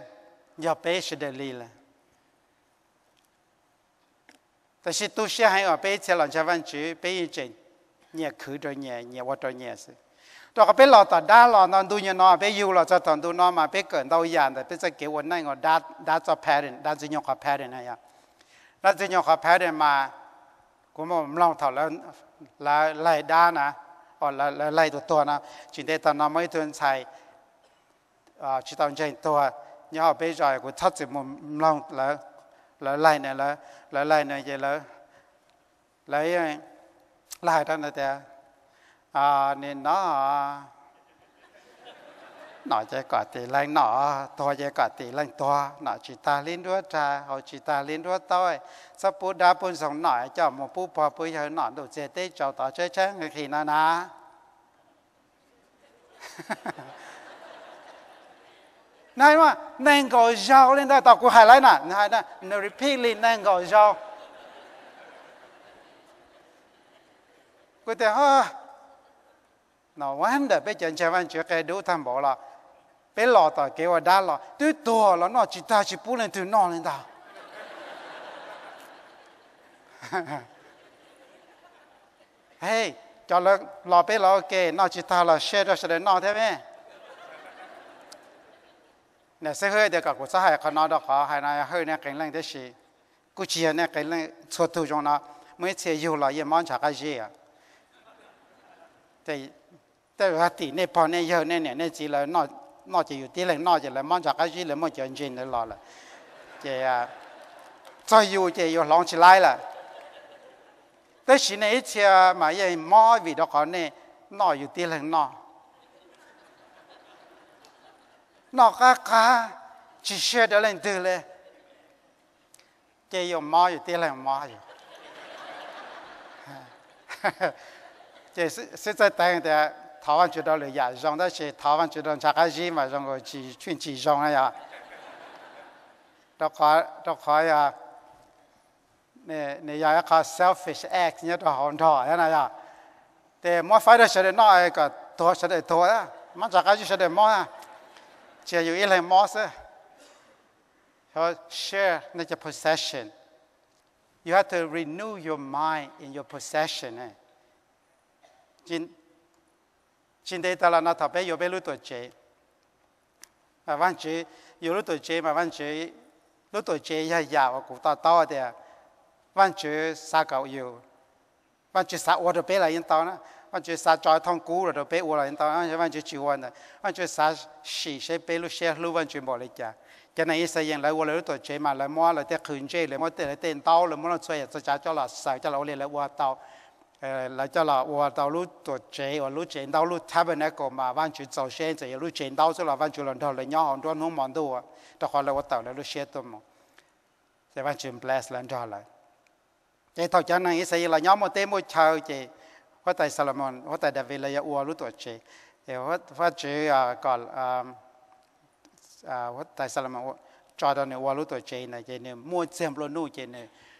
要背时的力了。但是都是还要背起两千万句，背一整，你口着你，你我着你是。 เราก็ไปหลอตัดด้านหลอนอนดูยนอไปอยู่เราจะตอนดูนอมาไปเกิดเตาหยานแต่ไปจะเกี่ยวนั่นก็ดัดดัดจะแพ้เรนดัดจะยงขอแพ้เรนนะยะดัดจะยงขอแพ้เรนมากูมองลองเท่าแล้วลายด้านนะอ๋อไล่ตัวตัวนะจินเด้ตอนนอนไม่ทันใส่ชิตอนใจตัวย่อไปจอยกูทัดสิมุมลองแล้วแล้วไล่เนี่ยแล้วแล้วไล่เนี่ยแล้วแล้วไล่ท่านแต่ 你那。nó chỉ có tỷ lên nó to chỉ có tỷ lên to nó chỉ ta lên đua trà họ chỉ ta lên đua tôi sắp bút đa bún sống nọ cho một bút bò bút hơi nọ đủ chế tế cho tao chơi chơi người khi nào na นั่นว่านั่งก็ยาวเลยนะต่อกูหายไรน่ะนะนะนรีพีลินนั่งก็ยาวกูแต่ฮะ nó quan được bây giờ chơi văn chơi cái đủ tham bộ là, bây lọ kế hoạch đã lọ tôi to là nó chỉ ta chỉ bù lên từ nó lên ta hey, cho là lọ bây lọ kê nó chỉ ta là xe đó sẽ nó nè sẽ hơi được cả cuộc xã hội còn nó đó khó hay là hơi nè, cái lên thế gì cụ chỉ nè, cái lên số tu trong nó mới chơi yêu là yên mong chả cái gì à. Thì แต่ว่าตีในพอในเยอะเนี่ยเนี่ยจีเลยนอกนอกจะอยู่ที่เลยนอกจะเลยมันจากก็จีเลยมันจะจริงเลยรอละเจ้าจะอยู่จะอยู่ลอง起来了แต่是呢一切嘛也毛为到เขาเนี่ยนอกอยู่ที่เลยนอกนอกก็กา只学的人对เลยจะอยู่毛อยู่ที่เลย毛อยู่这是实在等的。 台湾主导嚟呀，讓得是台灣主導拆開始咪讓佢自穿自上啊呀，都可都可呀，你你有一個 selfish act 一個行頭啊呀，但冇快得實嚟攞一個多實嚟多啊，冇拆開始實嚟冇啊，只有一兩冇啫。So share not your possession. You have to renew your mind in your possession. Eh? 今天到了那特别有被路多节，啊，反正有路多节嘛，反正路多节也也我古到到的，反正啥搞有，反正啥我都别来引导呢，反正啥交通古了都别我来引导，反正反正就完了，反正啥事些别路些路完全无了家，今天一时间来我来路多节嘛，来摸了点空间，来摸点点刀了，摸了出来就加叫了，少叫了我来来我到。Ờ, là cho là và đầu lú tổ chế và lú chế tàu lú tabernacle mà văn chủ tàu xe thì lú chế đầu cho là văn chủ lần đầu là nhau hàng đoan không mòn đồ à đó khó là tàu là lú xe tôm mà. Thì văn chủ bless lần đầu là cái thầu chân này sẽ là nhau một tên một chờ chị hoa tài Salomon, hoa tài David là ya ua lú tổ chế thì hoa hoa chế à còn à hoa tài Salomon, Jordan là ua lú tổ chế này chế này mua xem luôn nu chế này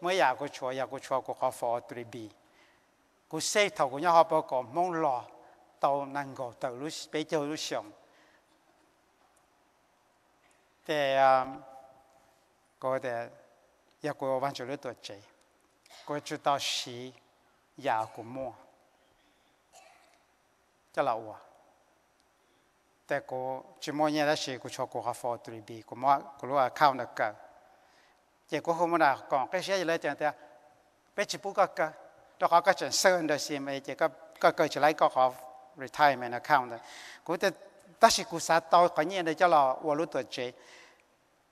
mới ya cô chua ya cô chua cô khó phó tụi bì cô xây thầu của nhau họ bảo có mong lo tàu năng gò tàu lúc bây giờ lúc sống để có để ya cô văn chủ lúc tuổi trẻ cô chú tao xí ya cô mua cho là ủa แต่กูชิมวันนี้ได้สิกูชอบกูขับฟอร์ตรีบีกูมากูรู้ว่าข้าวนักเกิด 结果后面呢，讲这些来讲的，别只不过个，都好个整生的是没这个个个起来个好 retirement account 的，古的，但是古啥到过年的叫了我路多钱，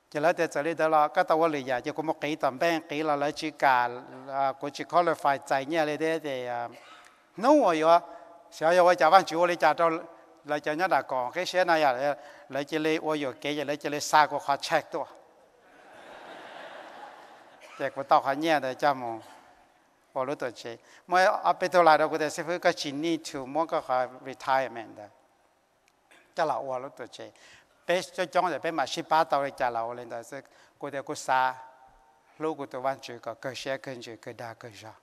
就来在这里的了，个到我里呀，结果么给当兵，给了来去干，啊，过去 qualify 在年里的的呀，那我哟，小爷我家往住我里家到。来叫人家讲，这些那样的，来这里我有给，来这里三个块钱多。 แต่ก็ต่อขายเนี่ยแต่จำมองพอรู้ตัวเชเมื่อเอาไปตัวลายเราก็แต่เสียก็ชินนี่ถูมั่วก็ขาย retirement ได้จะเราว่ารู้ตัวเชไปจะจ้องแต่ไปมาชิป้าตัวเลยจะเราเลยแต่ซึ่งกูแต่กูซาลูกกูตัววันจุก็เกิดเสียเกินจุเกิดได้เกิดจา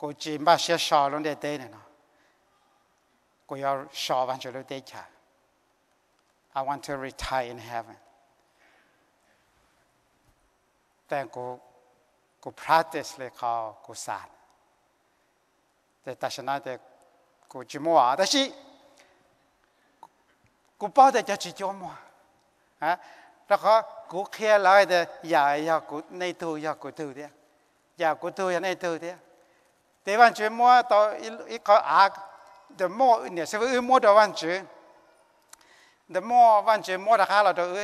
กูจีนบ้าเสียชอลงเด็ดเต้เนี่ยเนาะกูอยากชอวันจุลงเด็ดจ้า I want to retire in heaven แต่กูกู practice เลยเขากูสานแต่แต่ชนะแต่กูจิมัวแต่สิกูป้อแต่จะจิจมัวฮะแล้วก็กูเคลียร์เลยแต่อยากอยากกูในตัวอยากกูตัวเดียอยากกูตัวอย่าในตัวเดียแต่วันจิมัวต่ออีกเขาอาแต่มัวเนี่ยเสวยมัวแต่วันจิแต่มัววันจิมัวราคาเราตัวเอ้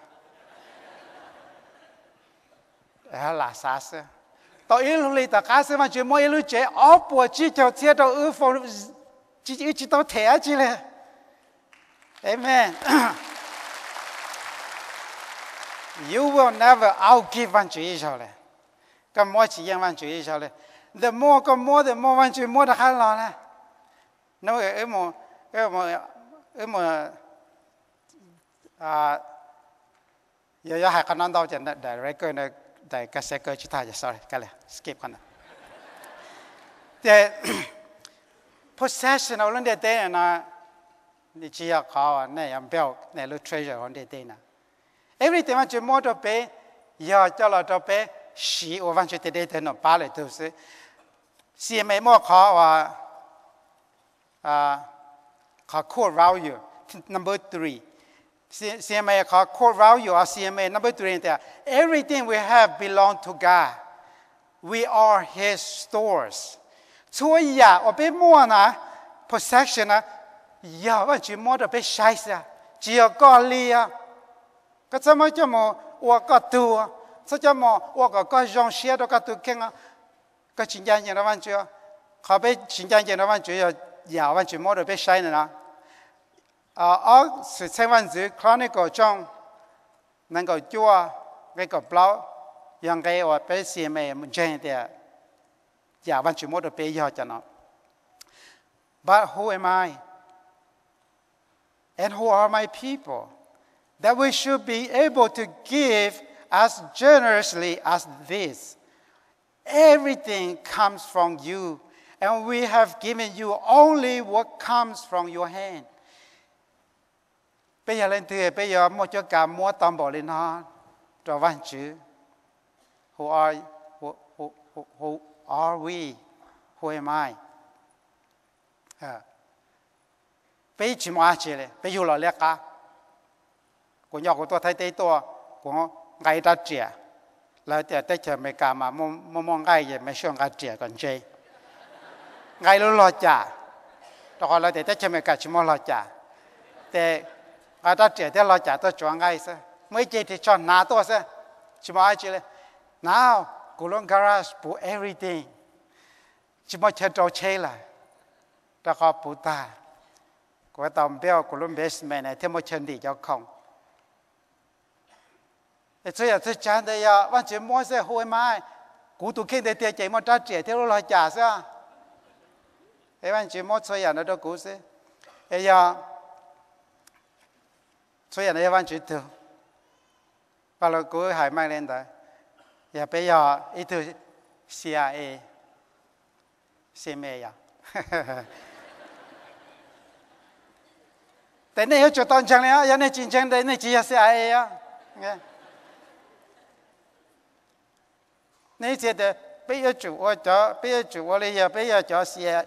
là xa xưa tôi yêu lúc ta cá xưa mà chuyện mỗi lúc chế ó bùa chi cho chia đâu, ư phong chỉ chỉ chỉ tôi thẻ chỉ là amen. You will never outgive one to each other còn mỗi chỉ yên one to each other the more còn more the more one to more the higher là nó cái mà cái mà cái mà à giờ giờ hai con non đâu chẳng đại đại cái này 다 가세거 지타자 sorry 갈래 skip 건다 데 possession 올런 데 데나 니치야 가와 내 양벽 내 treasure on the day na everything ma jmo to pe ya chala to pe shi ovan che te de no pa le to se si me mo kha wa ah kha ko rao you number 3 CMA call core value of CMA. Number three, there. everything we have belongs to God. We are His stores. 所以呀，我被摸了，possession 呢，呀，我就摸着被晒死啊，只有高利啊。个怎么这么？我个多啊，这叫么？我个个用写都个多劲啊。个新疆人的问题，好被新疆人的问题要，呀，我就摸着被晒了呢。ở sự văn dự khó này có trong năng có chúa cái có bao yang cái ở bên xem em muốn chơi thì giả văn chỉ một cái bây giờ cho nó. But who am I? And who are my people? That we should be able to give as generously as this. Everything comes from you and we have given you only what comes from your hand. Bây giờ lên từ bây giờ mua cho cả mua tầm bộ lên ha cho văn chữ who are who, who, who, who are we? Who am I? À. Bây chỉ mua chỉ này bây giờ là lẽ cả. Của nhau của tôi thấy tế tôi, của ngay ra trẻ. Là trẻ tế chờ mày cả mà mong mong ngay vậy, mấy xong ngay trẻ còn chơi. Ngay lúc lo trả. Đó là trẻ tế chờ mày cả chỉ mua lo trả. Để à ta trẻ thế lo trả tôi cho ngay sao Mới chị thì cho nào tôi sao chỉ mà ai chị lên nào cô luôn garage bu everything chỉ mà chơi trò chơi là ta có bu ta của tầm béo của luôn basement này thêm một chân đi cho không thế giờ thế chán đây giờ vẫn chỉ mỗi xe hồi mai cú tụ kinh để tiền chạy mà ta trẻ thế lo trả sao thế vẫn chỉ mỗi xe giờ nó đâu cú xe bây giờ 所以人一般主道，巴拉古海麦 lên đó, giờ bây giờ ít thứ CIA, CIA, tại này chỗ toàn chẳng lẽ, này chính chẳng đấy này chỉ là CIA á, nghe, này chỉ là bây giờ chủ ở chỗ, bây giờ chủ ở đây giờ bây giờ chỗ CIA,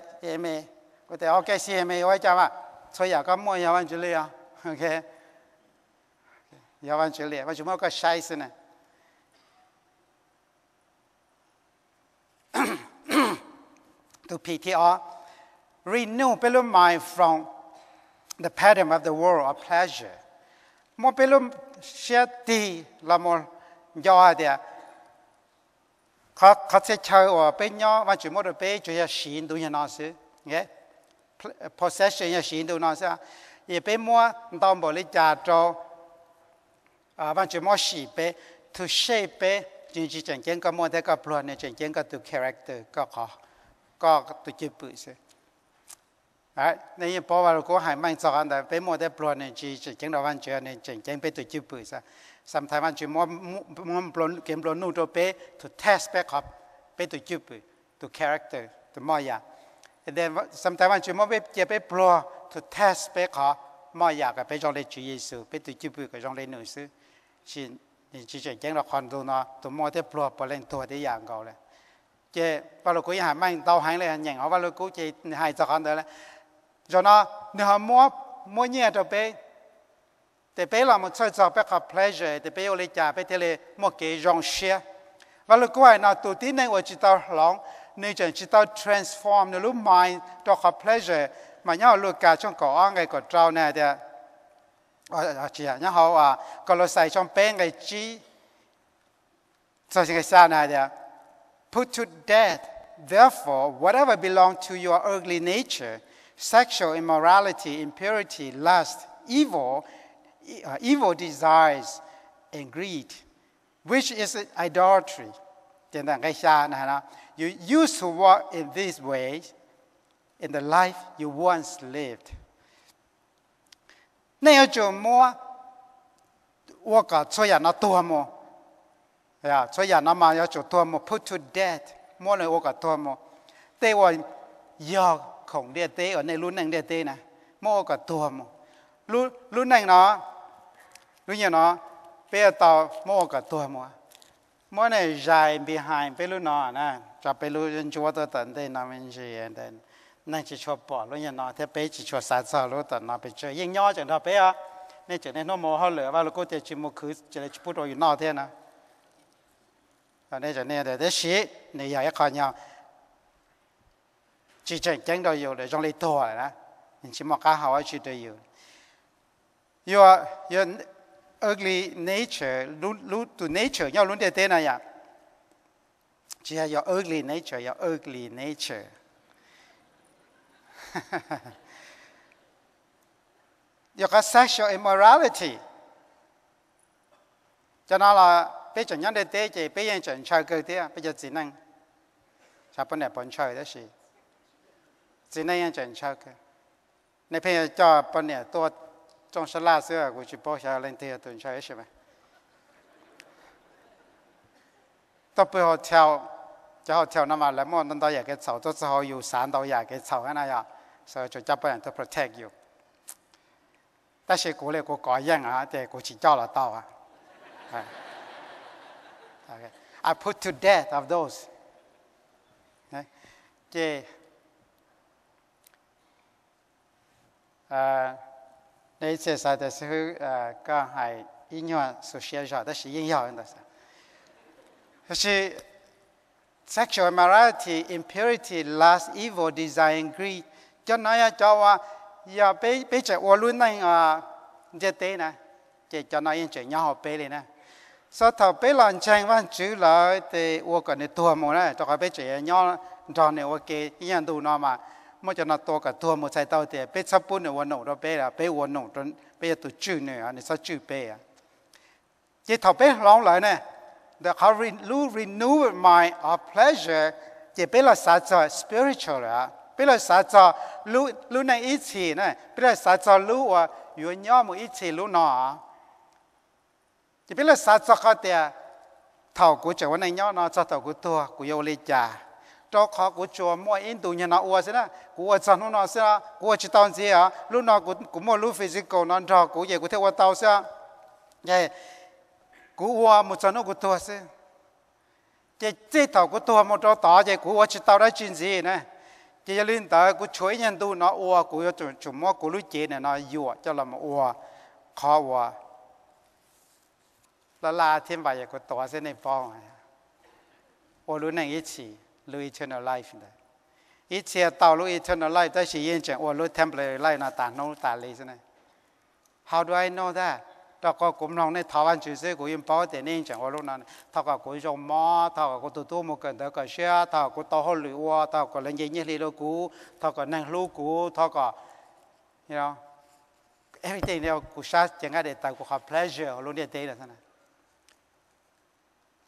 có thể ok CIA ở chỗ mà, 所以啊，咁我有揾住你啊，OK。Evanghelia. Mas, irmão, que achar isso, né? to PTR, renew Pelum mind from the pattern of the world of pleasure. Mo Pelum Shati Lamor Yadia. เขาเขาจะเชื่อว่าเป็นย่อว่าจุดมรดกเป็นจุดยาศีลดูยานอสิเงี้ย possession ยาศีลดูนอสิอย่าไปมัวต้องบริจาคจอ à bạn chỉ mất sĩ bé to shape bé chính chỉ chẳng kiến có mô thế có plan này chẳng kiến có từ character có khó, có từ chữ bự sẽ à nên như bảo vào có hai mang sao anh ta bé mô thế plan này chỉ chẳng kiến là văn chỉ này chẳng kiến bé từ chữ bự sẽ xong thay bạn chỉ môn môn plan kiếm plan nu cho bé to test bé khó, bé từ chữ bự từ character từ mọi dạng and then sometimes bạn chỉ môn bé chỉ bé plan to test bé học mọi dạng cái bé trong lấy chủ yếu sự bé từ chữ bự cái trong lấy nữ sự xin nhìn chỉ chuyện chẳng là hoàn tu nó tụi mò tiếp lùa bỏ lên tuổi thì dạng cầu này. Chế và lúc cuối hàng mang tàu hàng lên, nhảy họ và lúc cuối chế hai giờ con đấy. Là rồi nó, nếu họ mua mua nhẹ cho bé. Thì bé là một sợi giờ bé có pleasure, thì bé ở đây trả, bé thì là một cái dòng xe và lúc này nó tụi tí này ở chỉ tao lòng nên chỉ chỉ tao transform nếu lúc mind cho có pleasure. Mà nhau lúc cả trong cổ, ngay cổ trâu này thì à chỉ à nhau họ à còn lo xài trong bé ngày chi so cái sao này thì put to death therefore whatever belong to your earthly nature sexual immorality impurity lust evil uh, evil desires and greed which is idolatry 简单个下呢 you used to walk in these ways in the life you once lived. 那要做么？我搞错呀，那多么？呀，错呀，那么要做多么？Put to death，么呢？我搞多么？แต่ว่าอยากของเดียเตอในรุ่นหนึ่งเดียเตนะมอกับตัวมรุ่นรุ่นหนึ่งเนาะรุ่นยังเนาะเปียต่อมอกับตัวมอมอในใจ behind ไปรุ่นเนาะนะจะไปรู้จนชัวตัวตันได้นามันเชียนเดน นั่นจะชัวปอรู้ยังนอเทไปจะชัวสาสารู้ตันนอไปเจอยิ่งย่อจังทอไปอ่ะนี่จะในน้องโมเขาเหลือว่าเราก็จะจิมุคือจะได้พูดอยู่นอเท่นะอันนี้จะเนี่ยเดี๋ยวชี้ในใหญ่ขอนยาวchỉ chân chân đóอยู่เลยจงเลยตัวนะยิ่งชิมอกาหาชีตัวอยู่ your your ugly nature รู้รู้ตัว nature 要รู้เด็ดๆนะ呀 chỉ là your ugly nature, your ugly nature. giờ có sexual immorality. Cho nên là bây giờ nhân đề tế chế bây giờ chuẩn chơi cơ tế à? bây giờ chỉ năng. Cho bên này bên chơi đó chứ, chỉ năng chuẩn chơi cơ. Này bây giờ cho bên này tôi trong sân la xưa của chị bố sẽ lên tiền tuần chơi chứ mà tôi bây giờ theo cho họ theo nó mà lấy một năm đó giờ cái sầu tôi sầu yêu sản đó giờ cái sầu cái này à? 所以就叫别人都 protect you。但是过来个改样啊，对，过去叫了到啊。Okay. I put to death of those. 这呃，那次啥的时候呃，刚还音乐所写上，但是音乐的是，可是。sexual immorality, impurity, lust, evil, desire, and greed. cho nói cho cho giờ bé bé trẻ ô luôn này à dễ tế nè chỉ cho nói anh trẻ nhau bé này nè sau thầu bé lần chàng văn chữ là thì ô còn để thua một này cho cái bé trẻ nhau tròn này ok yên đủ nó mà mà cho nó to cả thua một sai tao thì bé sắp bún này ô nổ đó bé là bé ô nổ rồi bé tụ chữ này anh sao chữ bé à chỉ thầu bé lòng lại nè the how renew renew my pleasure chỉ bé là sao spiritual à bây giờ xã trò lũ lũ này ít chỉ này bây giờ xã trò lũ ở yếu nhỏ một ít chỉ lũ nọ thì bây giờ xã trò khó tiệt thầu của chỗ này nhỏ nó cho thầu của tua của yêu lịch trả cho khó của chùa mua in tù nhà nó ua xí đó của chăn nó nó xí đó của chỉ tao gì à lúc nó của của mua lúc physical nó trò của gì của theo tao xí đó vậy của ua một chăn nó của tua xí chỉ chỉ thầu của tua một trò tỏ vậy của chỉ tao đã chuyện gì này chỉ cho linh tới cú chuối nhân tu nó ua cú chủ chủ mua cú lưỡi chế này, nó dùa, cho là mà ua khó ua. Là la thiên bài của tổ sẽ này phong này ua lưỡi này ít chỉ lưỡi eternal life này. Ít chỉ à, tàu lưỡi eternal life tới chỉ yên chẳng ua lưỡi temple life là tàn nó tàn lý thế này. How do I know that? cho có cũng nông này thảo ăn chữ sẽ của yên bảo để nên chẳng có lúc nào thảo cả của trong mò thảo cả của tụt tụt một cần tới cả xe thảo của tàu hồ lụi ua thảo của lên dây nhét lì lô cú thảo cả năng lú cú thảo cả you know everything đều của sát chẳng ai để tạo của họ pleasure luôn để thế là thế này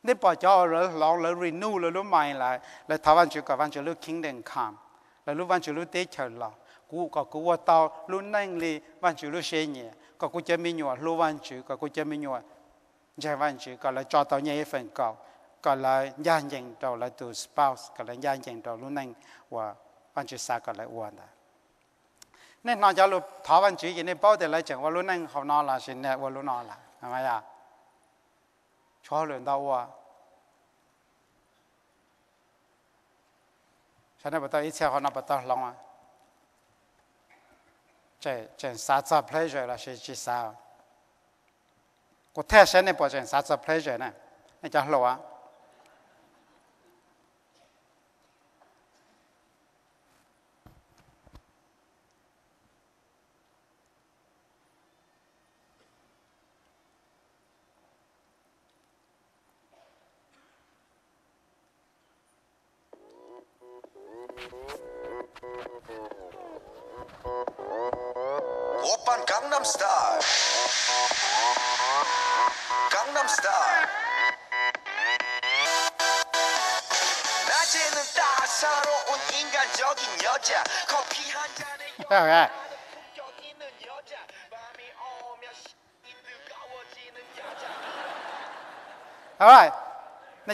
nên bỏ cho rồi lòng rồi renew rồi lúc mày lại lại thảo ăn chữ cả văn chữ lúc kingdom come là lúc văn chữ lúc tế chờ lòng ลูกเตะเฉลกูก็กูว่าต่อลูกนั่งลีวันชื่อลูกเชียเนี่ย có cô chơi mình nhọ lô văn chữ có cô chơi mình nhọ giải văn chữ có là cho tao nhảy phần cầu có là gia nhân đầu là từ spouse có là gia nhân đầu lúc này và văn chữ xa có là uẩn đó nên nó cho lúc thọ văn chữ gì nên bao giờ lại chẳng và lúc này họ nó là xin nè và lúc nó là làm sao à cho lượng đâu à cho nên bắt đầu ít xe họ nó bắt đầu lòng à 这这啥子 pleasure 了是至少，我太深的不这啥子 pleasure 呢？那叫路啊。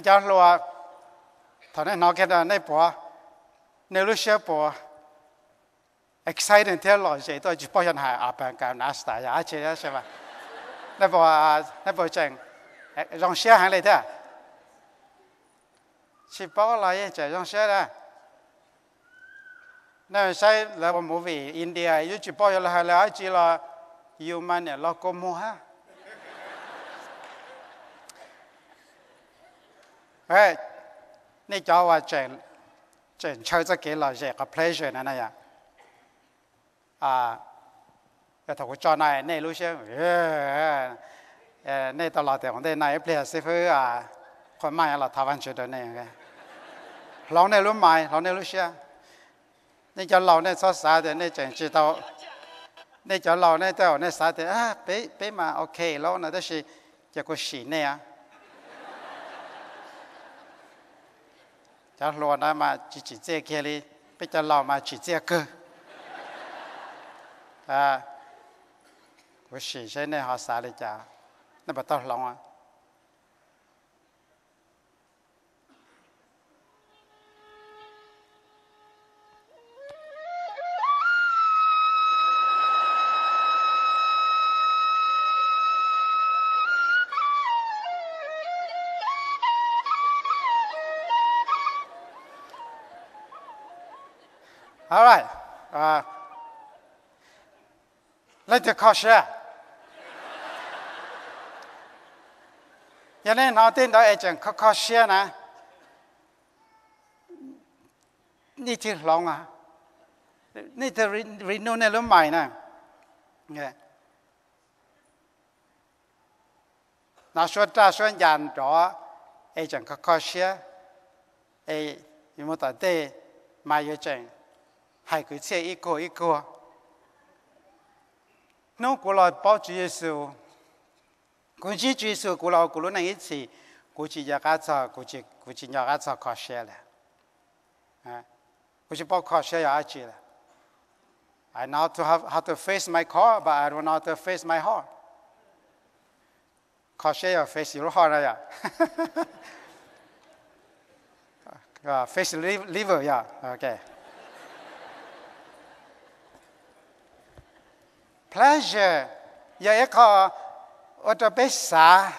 cho lùa à. thằng này nó cái đó này bỏ. Nếu lúc xưa bỏ exciting theo lo gì tôi chỉ bao giờ hay à bạn cảm nát tại à chị đó xem mà. Này bỏ à, này bỏ chừng rong xe hàng này thế à? chỉ bao lại chỉ rong xe đó. Này sai là một movie India, yêu chỉ bao giờ là hay là chỉ là yêu mà nè mua ha. 哎，你叫我整整抽咗几耐只个 pleasure 呢那样啊？又同佢做那那路线，诶诶，那到老地方的那一 place 师傅啊，佢买咗台湾去的那样嘅，老那路买，老那路线。你叫老呢做啥的？你真知道？你叫老呢都那啥的啊？别别嘛，OK，老呢都是这个事呢啊。 จะรัวนะมาจีจีเจเคลีไปจะเรามาจิเจเกอ่าวิชิใช่ในภาสาเลยจ้านั่นเป็นต้องลงอะ All right. Uh, like the kosher. cho nên nó tin đó ai chẳng có kosher nè. Nhi chứ lòng à. Nhi thì renew này lúc mày nè. Nghe. Nó xuất ra xuất dàn rõ ai chẳng có kosher. Ai, như một tờ tê, mai yêu chẳng. Hai cái xe 一个一个。那过来包主耶稣，估计主耶稣过来过来那一次，估计要干啥？估计估计要干啥考试了，啊，估计报考试要去了。I now to have how to face my car, but I don't know how to face my heart. 考试要 face 有好了呀，啊，face liver 呀，OK。pleasure. Ya có ở bế xa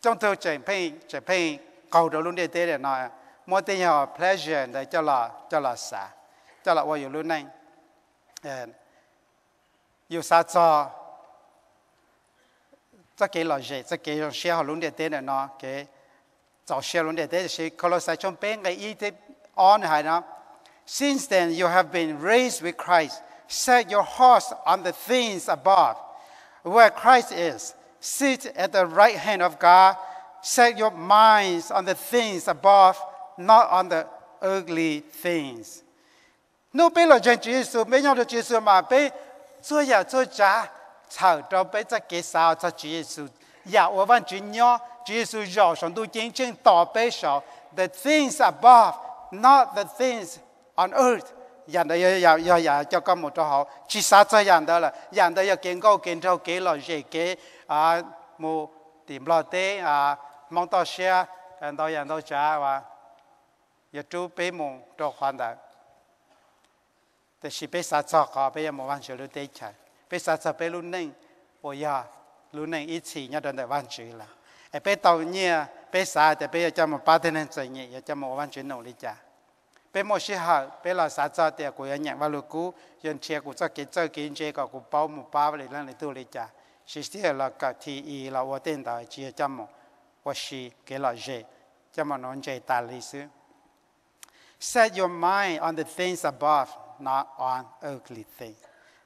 trong thư chạy phê chạy phê cầu đầu luôn đi thế để nói mỗi tên họ pleasure, để cho là cho là xa cho là vui luôn này yêu xa cho cho cái là gì cho cái dòng xe họ luôn đi thế để nói cái dòng xe luôn đi có thì Colossae trong bên cái ý thế on hay nó since then, you have been raised with Christ. set your hearts on the things above, where Christ is. Sit at the right hand of God. Set your minds on the things above, not on the ugly things. No be jen Jesus, me nyong lo Jesus ma be zuo ya zuo jia chao do be za ge sao za Jesus. Ya wo wan ju nyo Jesus yo shong du jing jing do be shao the things above, not the things on earth. 人哋要要要要咁冇做好，其实就人哋啦，人哋要见高见高几耐嘢嘅啊冇掂落啲啊，望到些人到人到家话，要做俾梦做翻的，但是俾实作个俾人冇完全都得齐，俾实作俾路宁，我呀路宁一次一段就完全啦，诶俾到呢俾实就俾就冇八天人做嘢，就冇完全努力咋。 bé mua xe hở bé là xã cho tiền của anh nhận vào lúc cũ dân xe của cho kiến cho kiến xe của cũng bao một bao để lên để tu lấy trả sĩ sĩ là cả thì y là ở tên đó một và sĩ cái là dễ chăm một nói dễ ta lý sư set your mind on the things above, not on earthly things.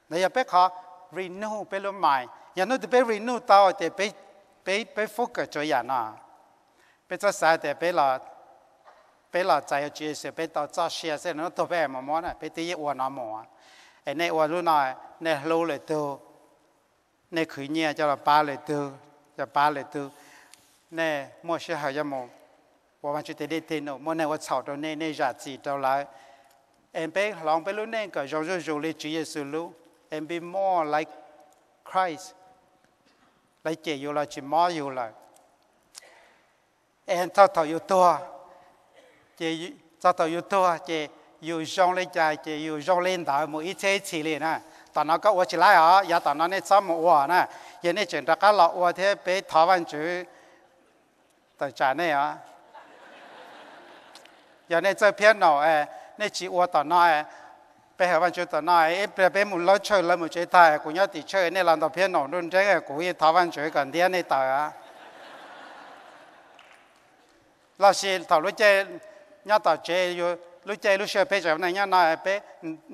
Này bé khó renew bé luôn mày nhà nó thì renew tao thì bé bé bé focus cho nhà nó bé cho sai thì bé là bé là chạy chia sẻ bé tao cho share sẽ nó tổ bé mà món này bé tí uo nó mỏ. Ấy này uo luôn này này lâu lại tu, này khởi nhẹ cho là ba lại tu, cho ba lại tu, này mua sẽ hay cho một 我们就得得听咯，莫那我吵到那那日子到来，em bé lòng bé lúc này cái rồi rồi rồi lấy Chúa Giêsu lúc em be more like Christ lấy chế yêu là chỉ more yêu là em thao thao yêu tua chế thao thao yêu tua chế yêu rong lên trái chế yêu rong lên đảo một ít chế chỉ liền à tao nó có 我起来啊，也当那那怎么我呢？也那整个个老我的被台湾主的站内啊。giờ này chơi piano nọ ê này chỉ uo tao nói bây giờ vẫn chưa tao nói ê bây bây muốn nói chơi lấy một chơi tài cũng nhớ thì chơi này làm tao piano luôn chơi cái cũng thảo văn chơi cần tiền này tao à là gì thảo lúc chơi nhà tàu chế yo lu chế lu xe pe chào này nhà na pe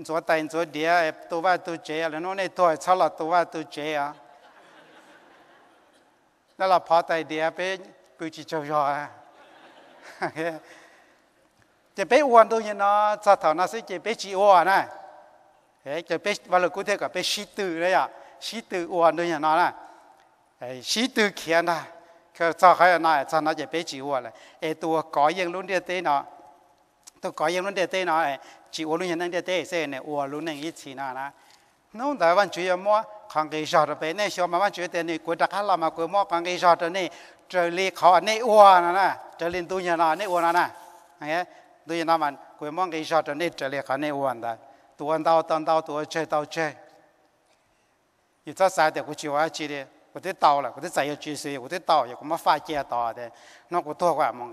chỗ tay chỗ địa tu va tu chế là nó này tôi sao là tu va tu chế à? Nó là phá tay địa pe bự chỉ chào yo à? Chế pe uan tu như nó thảo nó sẽ chế pe chỉ uan này thế chế pe và là cụ thể cả pe sĩ tử đấy à? Sĩ tử uan tu như nó này sĩ tử kiện này tôi có những luôn địa tế nó ấy chỉ uốn luôn như địa tế sẽ này uốn luôn này ít chỉ nó nè nó đại văn chủ yếu mua hàng cái giờ đó bé này xíu mà văn chủ yếu này cuối đặc là mà cuối mua hàng cái giờ đó này trở lại khó này uốn nè trở lên tôi như nó này uốn nè 对那么规模给晓得你这里还能玩的，多到当到多这到这，有这啥的我就要记得，我得到了，我得再要几岁，我得到，有我们发接到的，那我多管么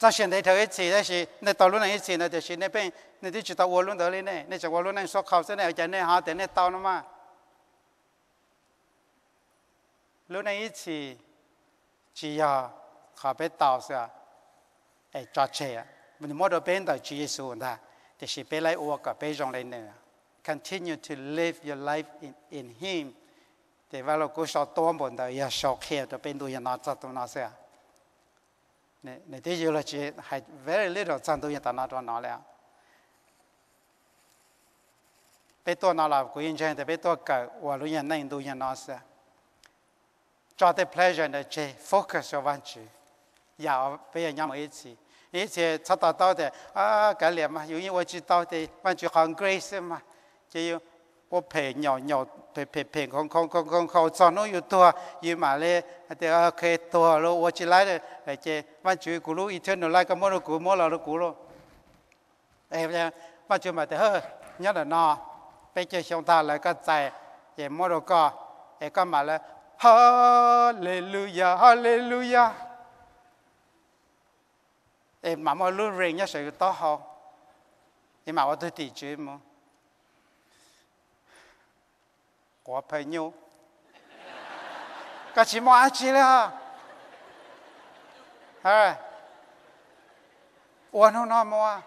ta hiện tại thời chỉ đó là nên tao lúc này chỉ là thì nên phải nên chỉ tao uo lúc đó lên này nên chẳng uo lúc này số khẩu thế này chẳng nên họ thế này tao nó mà lúc này chỉ chỉ là họ biết tao sẽ ai cho chơi mình mua đồ bên đó chỉ số đó แต่สิไปไล่อวกับไปจงไล่เนื้อ continue to live your life in in Him แต่ว่าเราก็ชอบตัวบนแต่อย่าชอบแค่จะเป็นตัวอย่างนั้นจัดตัวนั้นเสีย 那那对游乐机还 very little 战斗员到那庄拿了，别多拿了，过瘾钱的别多搞，我路人能都人拿是，抓的 pleasure 的去 focus 要忘记，要不要让我一起？以前插到刀的啊，搞了嘛，因为我知道的，忘记 hungry 是嘛，就有我陪尿尿 เนี่ยในที่อยู่เราจะให้ very little จัดตัวอย่างนั้นตัวนั้นแล้วไปตัวนั้นเราก็ยังใช่แต่ไปตัวเกิดว่าเราอย่างนั้นตัวอย่างนั้นเสียจอดแต่ pleasure เนี่ยจะ focus เอาวันจีอย่า 我朋友，干什么去了 ka chi mo a chi la aye wano namoa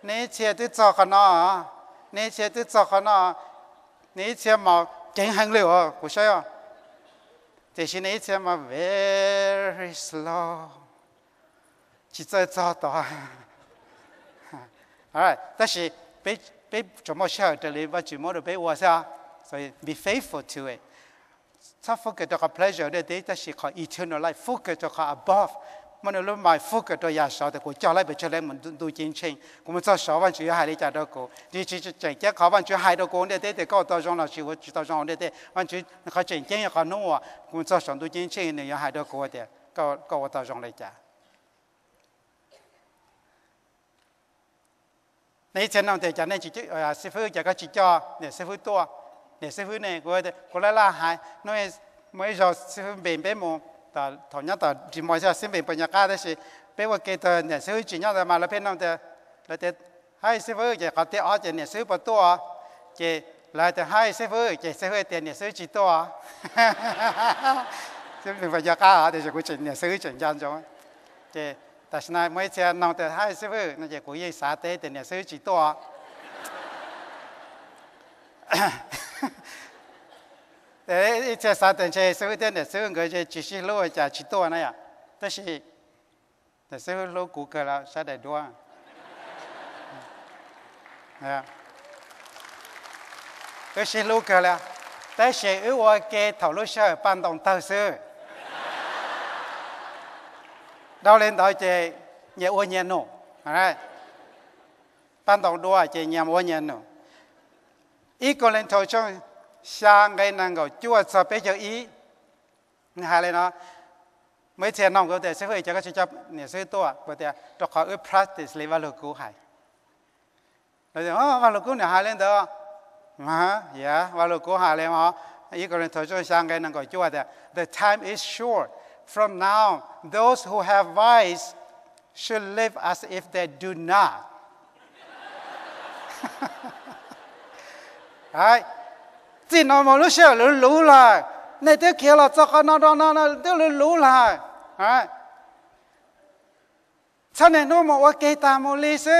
nei tsiye ti very slow chi 到啊哎但是被被这 to a aye aye ta 且完全咕噜一天都来个么了咕么了了咕噜，哎呀，完全嘛的呵，你的那，被这兄弟来个在，也么了个，哎干嘛嘞？哈利路亚，哈利路亚。em mà mà luôn rèn nhá sự to ho em mà tôi tỷ chứ mà có phải nhau cái chỉ mà ai chỉ là ha ôn không nó mà nè chia tôi cho cái nó nè chia tôi cho cái nó nè chia mà kinh hành liệu của sao thì xin nè chia mà very slow 只在找到。Alright，但是被被怎么晓得哩？我怎么都被我噻，所以 be faithful to it。他 focus 到个 pleasure 的，但是个 eternal life focus 到个 above， mà nó lúc mai phút cái tôi nhà sợ thì cô cho lại bị cho lại mình tu chiến tranh cũng mình cho sợ văn chủ hai lý trả đó cô đi chỉ chỉ chỉ chắc khó văn chủ hai đó cô để để để có tao trong là chỉ có chỉ tao trong để để văn chủ khó chiến tranh khó nô cũng cho sợ tu chiến tranh này hai đó cô để có có tao trong lại trả này chân nào thì cho nên chỉ chỉ à sư phụ chỉ có chỉ cho để sư phụ Tua để sư phụ này, cô cô lại là hai, nói mấy giờ sư phụ bền bền một ta thằng nhá ta chỉ mọi giờ sư về bây nhà cả đấy chứ. Bây giờ cái tờ nhà sư phụ chỉ nhá mà là bên nào tờ là tờ hai sư phụ chỉ có tờ ở trên nhà sư phụ tua chỉ là tờ hai sư phụ chỉ sư phụ tiền nhà sư chỉ tua sư phụ bây nhà cả thì chỉ có chỉ nhà sư chỉ gian cho. Chỉ, ta xin mấy xe nào tờ hai sư phụ nó chỉ cố ý xã tế tiền nhà sư chỉ tua thế cái sao tiền chơi sư tiền để sư người chơi chỉ xin lô trả chỉ to này à thế thì để sư lô cũ cơ là sao để đua à cái là lô cơ là thế thì ưu ái cái thầu lô sơ ban đồng thầu sư đâu lên đó chơi nhà ô nhiên nổ à ban đồng đua chơi nhà ô nhiên nổ ít có lên thầu cho sang cái chúa sợ bây giờ ý? Hai lên nó mấy thiên nông có thể sẽ phải cho các chấp nhà sư tua bởi thể cho họ ước practice lấy vào lực cũ hải. Rồi thì oh vào lực cũ này hai lên đó mà yeah vào lực cũ hai lên mà ý có lên thôi, cho sang cái chúa thì the time is short. From now, those who have vice should live as if they do not. 哎，这那么多小人路来，那 lushe 那那那那都是路来哎，才能那么我给他们利息，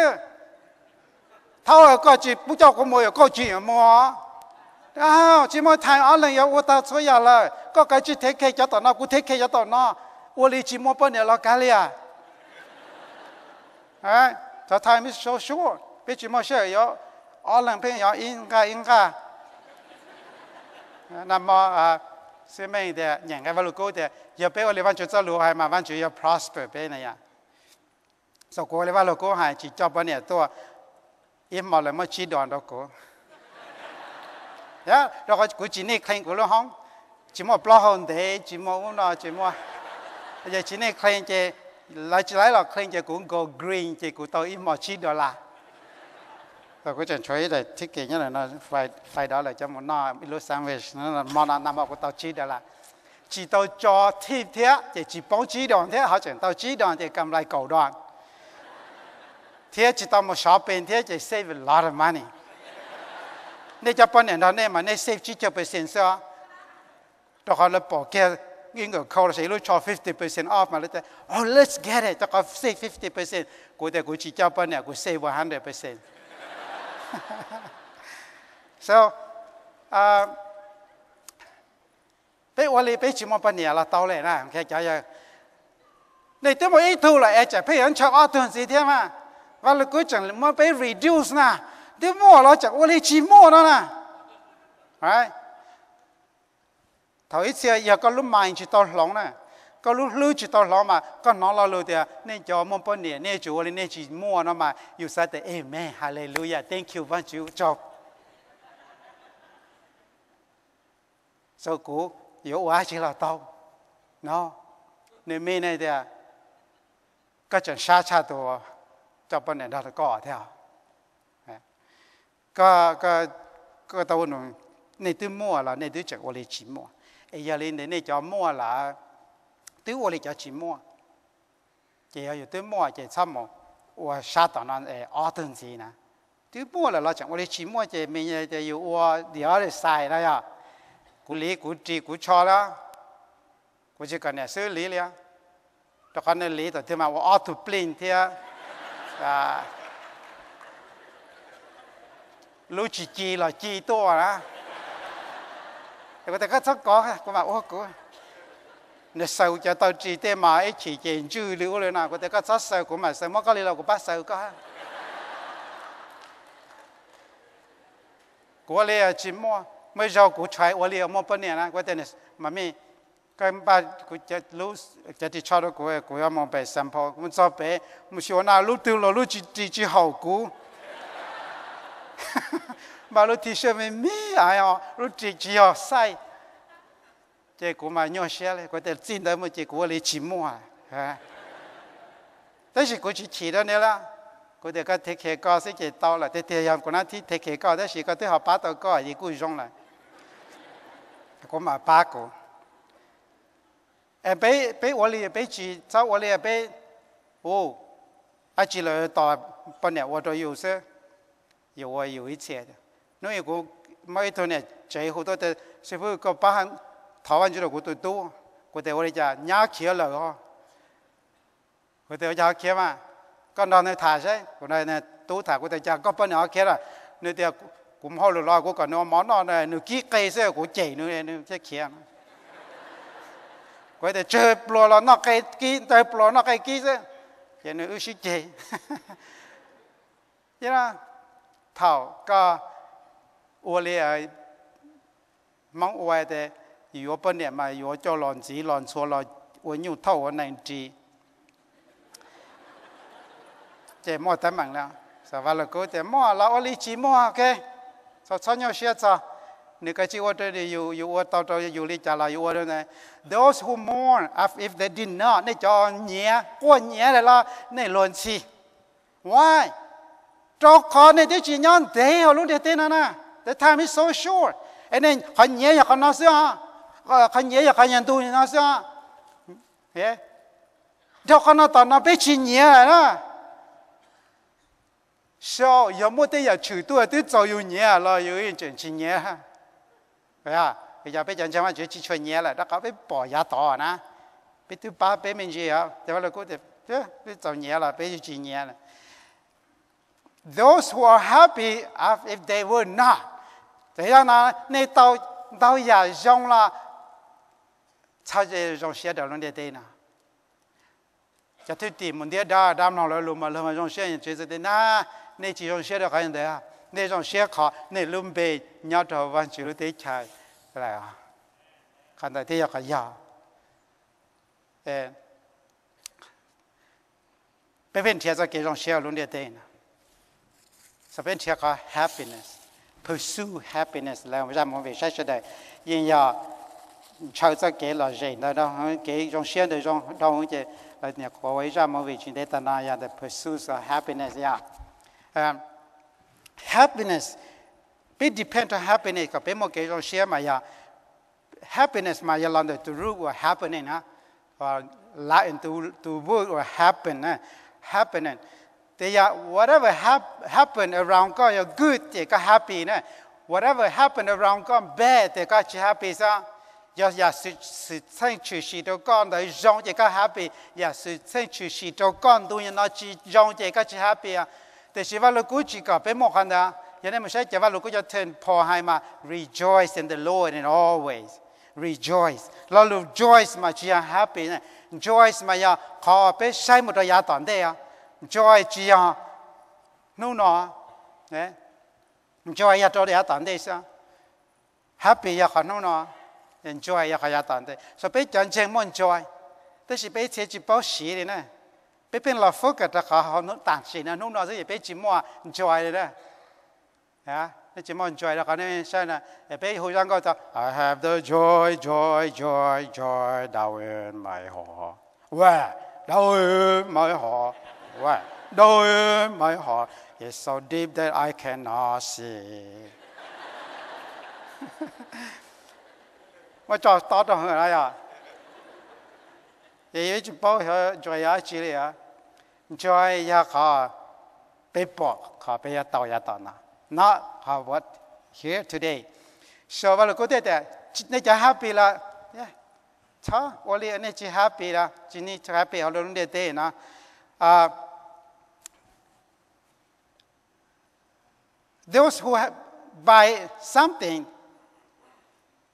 他还过去不叫我们要过去 nethi lulu laai, aai, tsinenu mo wa ke tamu lisi, tao la kachi pucha kumo，The time is so. all lang pe yo yên ka, in ka. Nam mo a se me de nyang ka valu ko de yo pe ole van chu za lu hai ma van chu yo prosper pe na ya so ko le valu ko hai chi cho ba ne to im mo le mo chi don do ko ya ro ko ku chi ne khain ko lo hong chỉ một lo hồn thế, chỉ một cũng là chỉ một giờ chỉ này khen chơi lại lại là khen chơi cũng go green chơi cũng tôi ít một chi đó là và cái chuyện chơi để thiết kế như là nó phải phải đó là cho một nó lúc sandwich. Nó là món ăn nằm ở của tao chỉ đó là chỉ tao cho thịt thế thì chỉ bóng chỉ đoàn thế, họ chẳng tao chỉ đoàn thì cầm lại cầu đoàn. Thế chỉ tao một shopping thế thì save a lot of money. Nên cho bọn này đó, nên mà nên save chỉ cho percent sao đó họ là bỏ kia nhưng người câu là sẽ lúc cho 50% off mà lúc oh let's get it. Cho có save 50% của tôi của chỉ cho bọn này của save 100% so uh, bé ô li bé chỉ mong bao nhà là tao lại nè cái cái giờ. Này tôi mới ít thu lại ai chạy phải ăn cho ăn tuần gì thế mà. Và lúc cuối chẳng mà bé reduce nè. Tôi mua nó chẳng ô li chỉ mua nó nè. Right? Thầu ít xưa giờ có lúc mai chỉ tao lỏng nè có lúc lưu chỉ tao lòng mà, có nó là lưu thì à, nên cho một bao nhiêu nên chủ nên chỉ mua nó mà. You said the amen, hallelujah, thank you vâng, văn chủ cho. So cũ yếu quá chỉ là tao nó, nên mình này thì à, có chuyện xa xa đồ à, cho bên này đó là có theo có có có tao nói nên tôi mua là, nên tôi chẳng có lý chỉ mua. Ấy giờ lên đến này cho mua là. là tôi có lý cho chỉ mua chỉ ở tôi mua chỉ xong mà 我下到那诶二等级呢，tôi mua là lo chẳng có lý chỉ mua chỉ mình chỉ yêu 我 the other side 那呀。cú lý cú trì cú cho la cú chỉ cần là xử lý liền cho con này lý rồi thì mà auto plane thì à lúc chỉ chỉ là chỉ to á thì có thể có rất có có mà ô cô nè sầu cho tao chỉ thế mà ấy chỉ chuyện chữ liễu lên nào có thể cắt sát sầu của mà sầu mất cái là của bác sầu ha, của lê à, chỉ mua mới rau của trái của lê à, mua bên này nè có thể nè mà mi cái ba của chợ lú chợ thì cho đó của của mua bè sample muốn cho bè muốn xíu nào lú tiêu lú chỉ chỉ chỉ hậu cũ. Mà lú thì xem mi ai họ lú chỉ chỉ họ sai 这古嘛尿血嘞，我得进到么这古里寂寞啊，啊。但是过去去了你啦，我得个提起高是就到了，得太阳过那天提起高，但是个最好八度高也够用了。古嘛八个。哎，被被我里被去，找我里被，哦，啊，去了大半年，我都有些，有我有一切的，那一个每一段呢，最后都得，是不是个把行。thảo ăn chỗ của tôi tu của tôi ôi cha nhá kia là ho. Của tôi nhá kia mà con đó này thả sẽ của này này tu thả của tôi cha có bao nhiêu kia là nơi tiệc cũng hao lửa lo của còn nó món nó này nửa kí cây sẽ của chảy nữa này nửa cái kia của tôi chơi plô lo nó cây kí tôi plô nó cây kí sẽ cái nửa ước chảy thế là thảo có uo lê mong uo để 如果半年嘛，如果做浪子浪错浪，我要偷我能知。chế mua tấm bằng nào sao vào là cố chế mua là ô lý chỉ mua ok sao sao nhau xia sao nếu cái chữ order thì you you order tao tao you lý trả lại you order này those who mourn if they did not nên cho nhẹ qua nhẹ là lo nên luận chi why cho con này để chỉ nhon để họ luôn để tên na the time is so short and then họ nhẹ ya Con nó sao họ nhẹ nhận nó sao thế, cho con nó tao nó biết chỉ nhẹ rồi sao giờ mua tới giờ tuổi tới cho nhiều nhẹ là nhiều yên chuyện nhẹ ha phải à bây giờ bây giờ chúng ta chỉ chỉ chuyện nhẹ là đó có biết bỏ giá to na biết thứ ba biết mình gì à thế là cô thì thế biết giàu nhẹ là biết chỉ nhẹ là those who are happy if they were not thế ra là nên tao tao giờ dùng là sao giờ trong xe đó nó để đấy à cho thứ tìm mình đi đa đam lòng lại lùm mà lùm mà trong xe như thế gì na nên chỉ trong xe đó cái gì à nên trong xe khó nên lùm bề nhau trò văn chữ tế chạy là khán đại thế cái gì ê bên bên thiệt ra cái trong xe luôn đấy tên à sao bên thiệt có happiness pursue happiness là một dạng một vị sách đây nhưng giờ cháu cho kế là dễ nó đó kế trong xe đời trong trong cái là nhà có ấy ra mọi việc để ta nói là the pursuit of happiness yeah um, happiness be depend on happiness có bé một cái trong xe mà ya happiness mà ya là the root of happening ha or la to to work or happen ha happening they are whatever hap, happen around God, you're good, they got happy. Ne? Whatever happen around God, bad, they got you happy. So 呀，呀，生出世到刚，那穷人家 happy. 呀，生出世到刚，虽然那穷人家是 happy. 呀，但是话落去，只可佩服，莫讲的。因为我说这话落去，就 turn Paul 海玛，rejoice in the Lord in always，rejoice，all of joys 嘛，就呀 happy. 呢，joys 嘛呀，靠，哎，晒咪都呀得呀，joy 就呀，努努啊，哎，joy 呀都得呀得呀，happy 呀肯努努啊。Enjoy 要开呀，当然得。所以 John 这么 enjoy 这是 Peter Principal 写的呢。Peter Love 福德他考很多档，写呢很多东西。Peter 怎么 Enjoy 的呢？啊，Peter 怎么 Enjoy 的？刚才先生呢，Peter 好像搞到。I have the joy, joy, joy, joy, down in my heart. Why? Down in my heart. Why? Down in my heart. It's so deep that I cannot see. 我教到到很那呀，也一直报学作业之类的呀，你叫他一下课，别报，可不要到呀到呐。那可我 here today，所以我说对的，你真 happy 啦，Yeah，操，我哩，你真 happy 啦，真哩 happy，好容易的 day 呐。啊，those who buy something.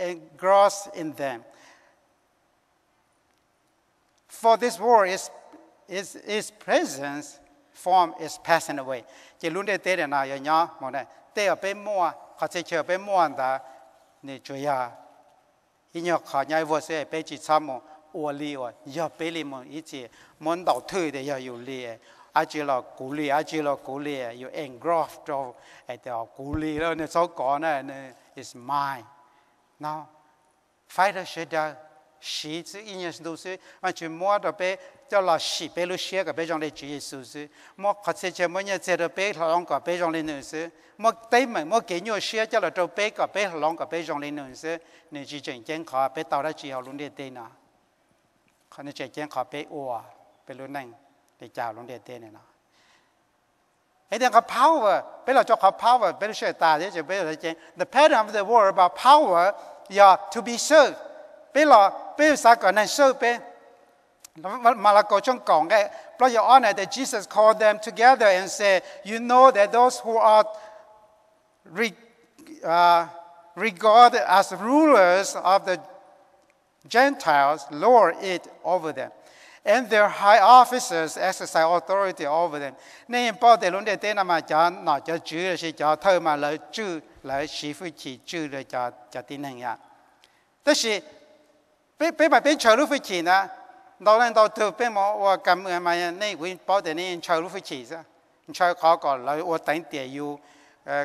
engross in them. For this world is, is, is presence form is passing away. Chỉ luôn để tế để nào nhớ mà này tế ở bên mua, họ sẽ chờ bên mua đó nè chú ya. Ý nhớ họ nhai vô sẽ bên chỉ xăm mà ua li ua, giờ bên li mà ý chỉ muốn đầu tư để giờ yêu li. À chỉ là cú li, à chỉ là cú li, you engross cho cái đó cú li đó nè số có nè is mine. Now, fighter should uh, 是是一年都是，完全摸到被叫老死被路写个被种的主耶稣是，摸可是就每年在的被他啷个被种的女是，摸对门摸给牛写叫了做被个被啷个被种的女是，你去正健康被到了之后轮的对呢，可能正健康被哇被轮能被教轮的对呢。ไอ้เรื่องของ power เป็นเราจะขอ power เป็นเชื่อตาที่จะเป็นอะไรเจน the pattern of the world about power yeah, to be sure. Bây là bây sao còn nên sure bây mà là câu chuyện còn cái on that Jesus called them together and said, you know that those who are re, uh, regarded as rulers of the Gentiles lower it over them and their high officers exercise authority over them. Nên bảo để luôn để tên mà cha nọ cho chữ là thơ mà lời chữ La 傅去住的家家庭 chiu 别别把别炒路费钱呢？老人到头别莫我 Ta si be be ba te chau lu fuchi na.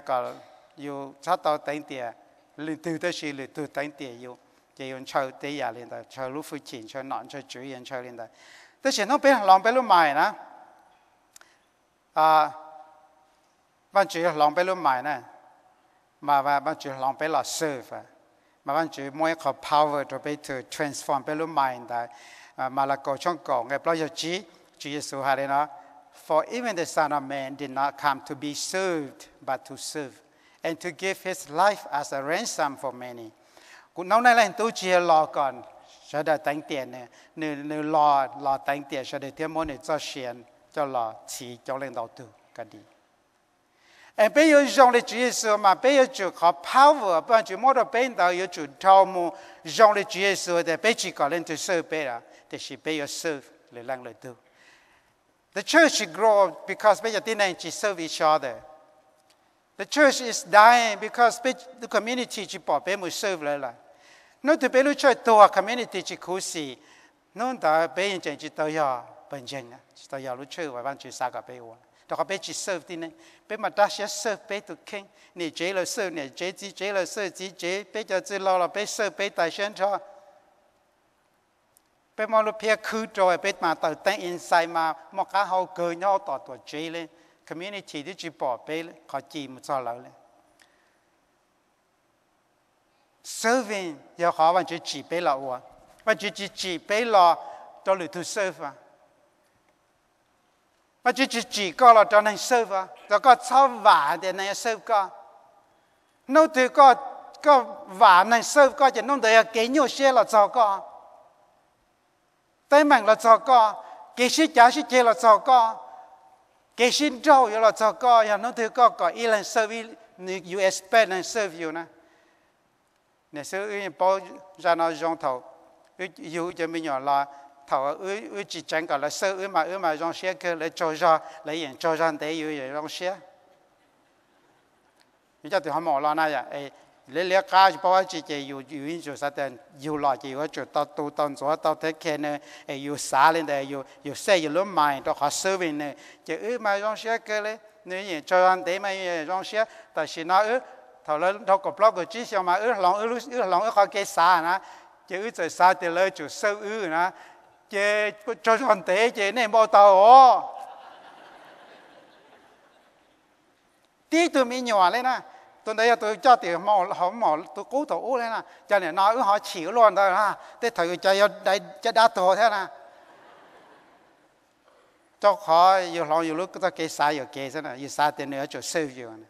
搞有 la na ta te be 田地有，就用 kam e ma yan nei woi bao te nei cha lu fuchi sa. 呢 mà và bạn chỉ lòng bé là serve mà bạn chỉ mỗi có power cho bé to transform bé luôn mind tại mà là có trong cổ ngày bao giờ chỉ chỉ Jesus hay đấy nó for even the son of man did not come to be served, but to serve and to give his life as a ransom for many. Cũng nói này là tôi chỉ lo còn sẽ đã tăng tiền nè nếu nếu lo lo tăng tiền sẽ để thêm môn này cho tiền cho lo chỉ cho lên đầu tư cái gì 哎，朋友，讲了这些事，嘛，朋友就靠 power 帮助，或者朋友就招募讲了这些事的，彼此可能就熟朋友，但是朋友熟的人就多。The church should grow because 朋友天天去 serve each other。The church is dying because 朋友的 community 去跑，朋友没 serve 了啦。侬要朋友去到 community 去苦死，侬到朋友讲去到要本钱啊，去到要路去，往往就撒个被窝。đó bên chỉ serve đi này bên mà đã sẽ serve bên tụ kinh nè chế là serve nè chế chỉ chế là serve chỉ chế bên cho chỉ lo là bên serve bên tại sen cho bên mà lúc phía khứ rồi bên mà tao tên inside mà mà cả hậu cơ nhau tỏ tỏ chế lên community thì chỉ bỏ bên họ chỉ một sao lâu lên serving 要好完就几倍了我，完就几几倍了到里头 serve mà chỉ chỉ chỉ có là cho nên sơ vào rồi có sao vả để này sơ có. Nó từ có có vả này sơ có thì nó để cái nhiều xe là cho có. Tới mạng là cho có. Cái sĩ chả sĩ chơi là sao có. Cái xin trâu là cho có. Ya nó từ có có ý là sơ vi USB là sơ view nè Này. Sơ ý bảo ra nó dòng thầu, ý dụ cho mình nhỏ là thầu ư ư chỉ chẳng cả là sơ ư mà ư mà rong xe cơ lấy cho ra lấy yên cho ra để ư vậy rong xe bây giờ thì họ mò lo này à ê lấy lấy cá chỉ bao chỉ chỉ yêu yêu yên cho sao tên yêu lo chỉ yêu cho tao tu tao cho tao thấy khen nè ê yêu xả lên đây yêu yêu xe yêu lúc mai tao họ sơ về nè chỉ ư mà rong xe cơ lấy nếu yên cho ra để mà yên rong xe tại vì nó ư thầu lên thầu cột lóc của chỉ xem mà ư lòng ư ư lòng ư khó cái xả nè chỉ ư trời xa thì lấy chủ sơ ư nè chế cho chọn tế chế này bao tàu ó tí tôi mi nhỏ lên nè tôi đây tôi cho tiền mò họ mò tôi cố tổ lên nè cho nên nói họ chịu luôn thôi, ha. Thế thử cho đây, cho đá tổ thế nè cho họ nhiều lo nhiều lúc ta kê sai nhiều kê thế này nhiều sai tiền nữa cho sâu nhiều nè.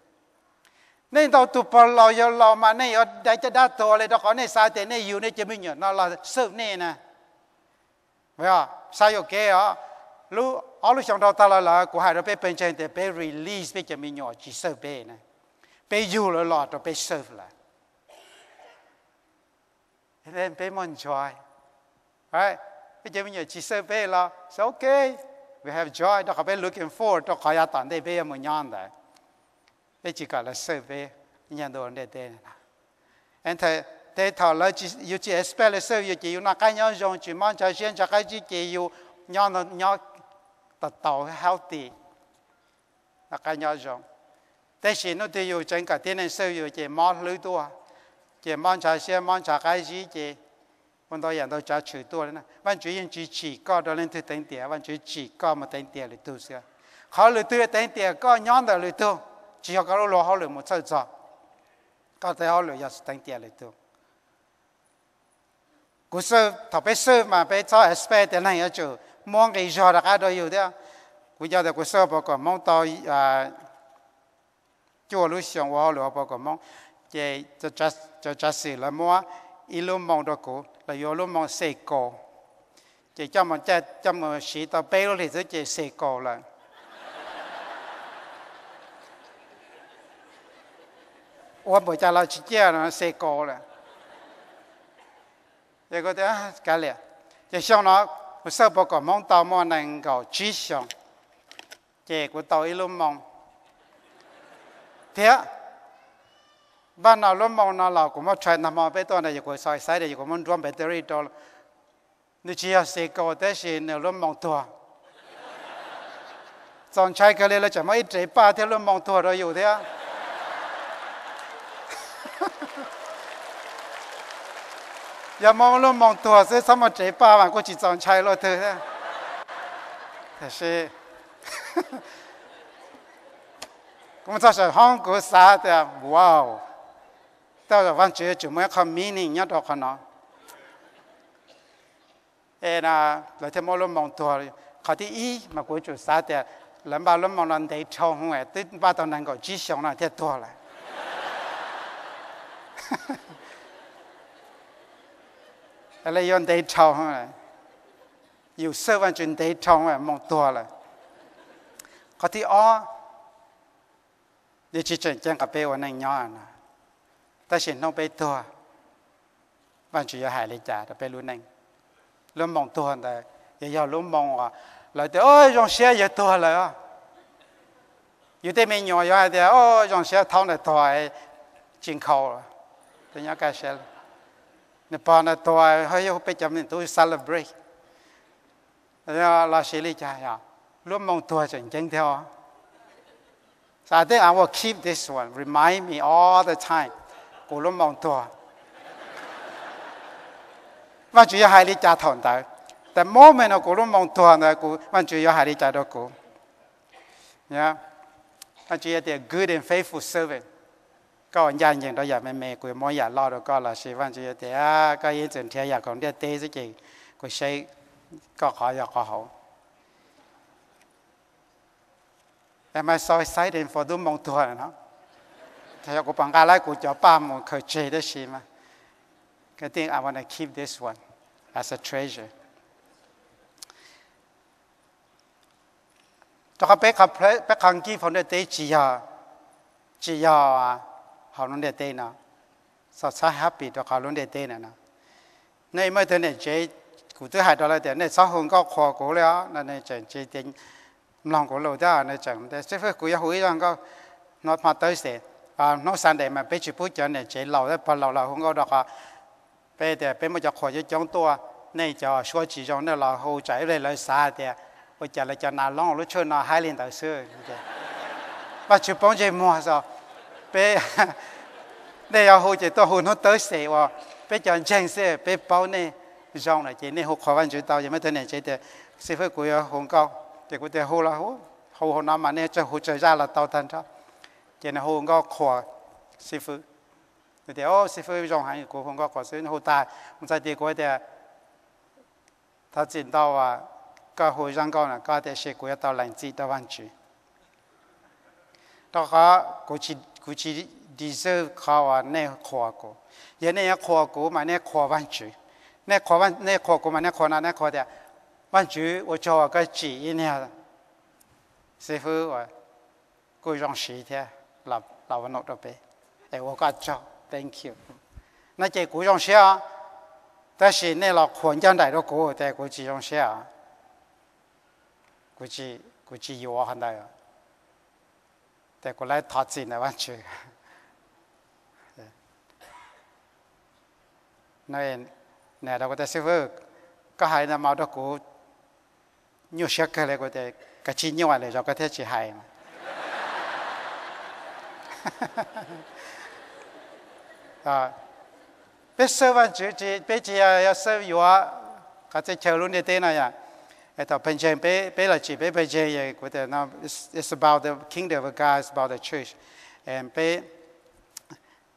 Nên tao tụp vào lò lo lò mà nên ở đây cho đá tổ lên đó có nên sai thế nên yêu nên chưa mình nhớ nó là sư nên nè vậy à sao yêu kế à lúc ở lúc trong đầu ta là là của hai đứa bé bên trên thì bé release bé chỉ mình nhỏ chỉ sợ bé này. Bé yêu là lọ rồi bé sợ là nên bé muốn joy. Right bây giờ mình nhỏ chỉ sợ bé là it's okay we have joy. Đó có bé looking forward đó có ya tận đây bé muốn nhon đấy bé chỉ gọi là sợ bé. Nhận đồ để để anh thấy thế thọ là chỉ yêu chỉ expect là sao yêu chỉ yêu là cái nhau dùng, chỉ mong cho xem cho cái chỉ chỉ yêu nhau nó nhau tập tàu healthy là cái nhau dùng. Thế chỉ nó thì yêu chân cả tiền này yêu chỉ mong lưu tua, chỉ mong cho xem mong cho cái gì chỉ. Vẫn đó hiện đó cho chữ tua nữa vẫn vâng, chủ yên chỉ chỉ có đó lên thứ tính tiền vẫn chỉ chỉ có một tính tiền là tu sửa họ lưu tu tính tiền có nhau đó lưu tu. Chỉ có cái lô họ lưu một sợi giọt. Có thể họ lưu giờ tính tiền là tu cú sơ, thọ bé sơ mà bé cho expert thế này ở chỗ, mong cái giờ là cái đôi đấy cú giờ là cú sơ bảo còn mong to à chùa lúc sáng hoa lúa bảo còn mong chế cho cho cho cho sự là mua ilu mong đó cú là yêu lu mong sê cổ chế cho mà chế cho mà sĩ tao bé lúc thì chế sê cổ là. Ủa bởi cha là là sê cổ để có thể cái liền chỉ xong nó một số bao cái mong tao mua năng cầu chỉ xong chỉ của tao ít lúc mong thế ban nào lúc mong nào là cũng mà chạy nằm ở bên đó này cũng sai sai đấy cũng muốn run battery đó nếu chỉ là xe cầu thế thì nếu lúc mong tua chọn chạy cái này là chỉ mấy trái ba theo lúc mong tua rồi อยู่ thế giờ mong lúc mong tua sẽ sao mà trái ba mà có chỉ chọn chạy rồi thôi thế thế是咁就系香港沙嘅，哇！到咗翻住做咩个 meaning 一度可能，诶嗱，嚟听冇谂望多，佢啲伊咪 อย่ามองลมมองตัวเสียสมอเจป้าว่าก็จิตจองชัยรถเธอแต่เชก็มันจะใช้ห้องกูสาแต่ว้าวแต่วันเจอจุดเมื่อคำมีนี่ยัดออกขนาดเอ็นะเราจะมองลมมองตัวเขาที่อีมากูจุดสาแต่หลังบ้านลมมองลันเดียชงหัวตึ้งบ้านตอนนั้นก็จีชงนั่นเท่ตัวเลย อะไรยอนได้ทองเลยอยู่เสื้อวันจุนได้ทองเลยมองตัวเลยก็ที่อ้อดิฉันจัแจ้งกับเปวันนั่งย้อนแต่ฉันต้องไปตัววันจุยหายเลยจ้าแต่ไปรู้นั่งเริ่มมองตัวแต่อย่าอย่าล้มมองอะเราแต่โอ้ยยองเสียอย่าตัวเลยอ่อยู่ได้ไม่ย้อยอย่าแต่โอ้ยยองเสียท้องแต่ตัวจริงเขาแต่ยังแกเสีย Nepal na toa hay ho pe chấm nên tôi celebrate rồi à, là xử lý cha à, ya luôn mong toa chân chân theo dạ, So I think I will keep this one. Remind me all the time. Cô luôn mong toa. Và chủ yếu hai lý cha thọn tới. The moment of cô luôn mong toa là cô và chủ yếu hai lý cha đó cô. Yeah. Dạ. Và chủ a good and faithful servant. ก็ยันอย่างเราอยากไม่เมกุยมออยากรอดแล้วก็เราใช้วันจะทียก็ยิ่งจนเทียอยากของเดียเต้สิจริงกูใช้ก็ขออยากขอเขแต่มาซอยไซเดนฟอดูมองตัวนะเนาะถ้าอยากกูปังกาไล่กูจะป้ามึงเคยเจได้ชิมา I think I want to keep this one as a treasure. Taka peka peka kangi fonde te chia chia họ luôn để tên nào sao sao happy đó họ luôn để tên nào này mới thế này chế cụ thứ hai đó là thế này sau hôm có khoa cổ là này chẳng chế tính lòng cổ lâu đó này chẳng để phải cụ yêu rằng có nó mà tới sẽ à nó sang để mà bé chụp bút này chế lâu đó bao lâu là không có đó cả bé thì bé mới cho khoa cho chống tua này cho số chỉ trong nó là hậu chạy về lại xa thì bây giờ là cho nào long lúc chơi nào hai lần tới xưa và chụp bóng chơi mua sao bé. Đây là hồi trợ tôi hỗ nó tới sẽ và bé chọn chân sẽ, bé bao nè. Rong là chỉ nên hỗ khó văn chữ tao chỉ mới thế này chỉ để sẽ phải cúi à, hồn cao. Thì cũng thế hồ là hồ hồ hồ nam mà nè, cho hồ trời ra là tao thân cho chỉ là hồ có khó sư phụ. Thì thế ô, sư phụ, rong hàng của hồ có khó sư hồ ta. Một sai đi của thế à, ta chỉ tao à cái hồ rong cao là cái thế sẽ của tao lành chỉ tao văn chữ đó có, của chỉ 估计你这考啊，那考古，也那也考古嘛，那考万句，那考万那考古嘛，那考那那考的万主，我叫我个记一下，师傅我过一段时间，老老我弄到呗，哎，我敢做，Thank you。那在古种啊，但是那老环将来到古在古几种下，估计估计有啊很大呀。 แต่กูไล่ถอดสินนะวันจู nên nè đâu có thể server có hai là màu đó của nhiều sắc cái này có thể cái chi nhiều này cho có thể chỉ hai mà à biết server chữ chỉ biết chỉ là server yếu cái cái chờ luôn để tên này à cái thằng bên trên biết biết là chỉ biết bên trên vậy có thể nó it's about the kingdom of God it's about the church and biết à เป็นแบบว่าปีจะจะไป hire the you pastor หลังจากไปย่อยกูจะ share กูจะ salary ตัวอย่างเจ้าเนี่ยเทต่อกูเทก็อันนั้นต่อก็เป็นนี่จะจงตัวหนูว่าเกตเลยมุตาจะเอื้อต่ออีกช่อ at the Penjen Belachi Bebeje with the now it's, it's about the kingdom of God, it's about the church. And Be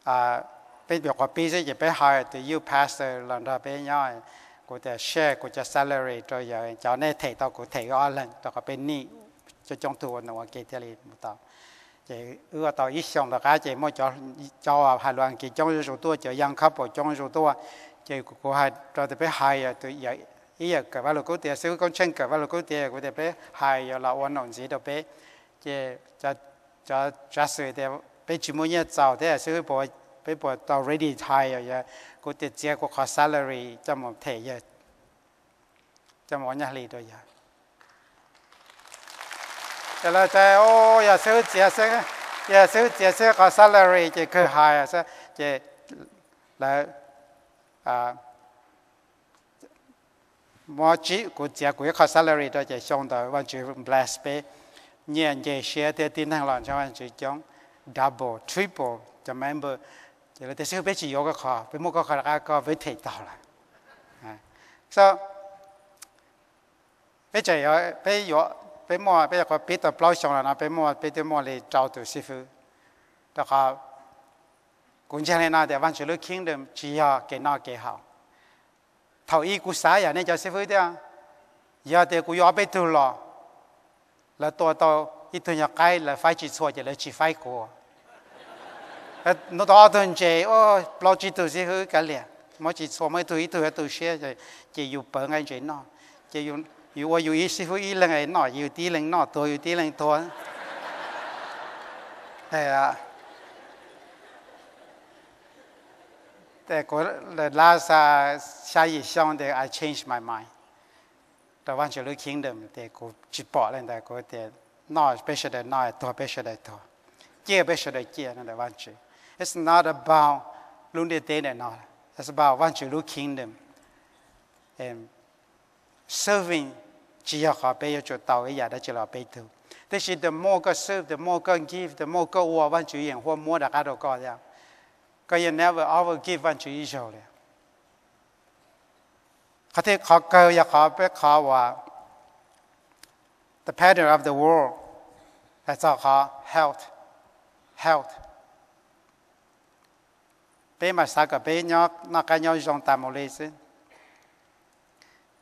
uh Be Biokapize you be hired the you pastor Landa Be Nyan của the share của the salary cho giờ cho nên thầy tao của thầy gọi lần tao có bên ni cho trong thua nó kể thế này một tao chỉ ưa tao ít xong là cái chỉ mỗi cho cho hà loan kỳ trong số tôi chỉ dân khắp ở trong số tôi chỉ của hai cho tới hai tôi vậy giờ cả ba lô cố tiệt sư con chân cả ba lô cố tiệt của tiệt bé, hai giờ là ôn nồng gì đó bé. Chứ cho cho cho sư tiệt bé chỉ muốn nhớ giàu thế sư bỏ bé bỏ tàu ready thay rồi giờ cố tiệt chia của khó salary cho một thể giờ, cho một nhà lì rồi giờ. Cho là cho ô giờ sư chia sư giờ sư chia sư khó salary chỉ cứ hai giờ chỉ là à 我只估计估计 salary 都就上到完全 bless 呗。年纪小的点能乱讲完全讲 double triple，member，就了，别只有个，所以有别有别的不上了，那别莫别的莫来找到师傅，那个。共产的那点完全都 kingdom 只要给那给好，thầu ý của xã nhà này cho sư phụ đấy giờ để của yo bây tu lo làตัวโตอีตัวอยากใกล้là phải chỉ错จะเลยchỉ phải của nó đó thôi chị ô lo chỉ từ gì hư cả liền mỗi chỉ số mấy tuổi tuổi tuổi xe rồi chỉ dùng bờ ngay chuyện nó chỉ dùng dùng qua dùng ý sư phụ ý lần ấy nó dùng tí lần nó tôi dùng tí lần tôi thế à the, last uh, Shai Yishong, I changed my mind. The one Jeru kingdom, they go jibot and they go there. No, better than no, to better than to. Yeah, better than yeah, and the one It's not about Lunde Day and all. It's about one Jeru kingdom and serving Jiyaha Beya Jotao Eya, that's your Beitu. This is the more God serve, the more God give, the more God war, one Jeru and more that I don't go. God you never ever give one chủ Israel. Có thể họ cơ ya họ biết họว่า the pattern of the world. That's all họ health, health bé mà sao cả bé nhóc nó cái nhau trong tam một lê xin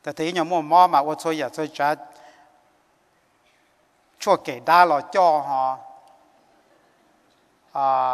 แต่ทีนี้มั่วมั่วมาว่าช่วยอย่าช่วยจัดช่วยเกดได้หรอจ่อฮะอ่า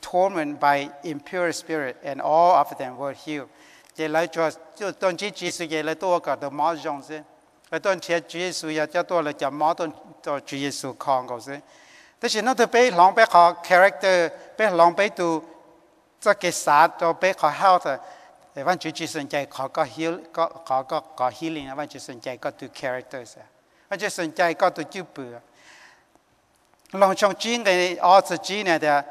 tormented by impure spirit, and all of them were healed. They like just don't Jesus get like to go to Mahjong, eh? 那段天主耶稣也叫多了叫矛盾到主耶稣看过噻，但是那都被狼被好 character 被狼被都这个啥都被好好的，哎，万主耶稣在考个 heal 个考个个 healing 啊，万主耶稣在个 do character 噻，万主耶稣在个 do 救拔，狼像真个儿子真个的。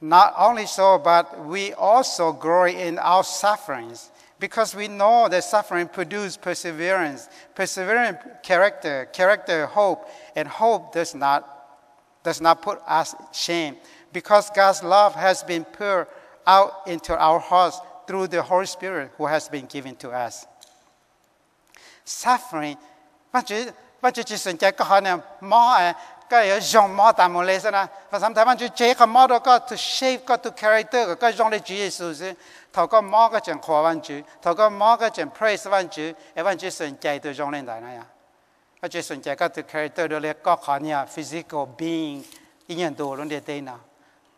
Not only so but we also glory in our sufferings because we know that suffering produces perseverance, perseverance, character, character, hope, and hope does not does not put us shame because God's love has been poured out into our hearts through the Holy Spirit who has been given to us. Suffering, bạn chỉ bạn chỉ chỉ sân chạy cái họ này mò à ก็ย่าจงมอตามเลยซะนะภาษาไทยมันจะเจ๊ขมอแล้ก็ to shape ก็ to character ก็จงได้จีเยซูสิเขาก็มอก็จะขอวันจีเขาก็มอก็จะง praise วันจีเอวันจีสนใจตัวจงเล่นได้นะยะก็จะสนใจก็ to character โดยเยกก็ขอเนี่ย physical being อีกย่างตัวลงเดียดนะ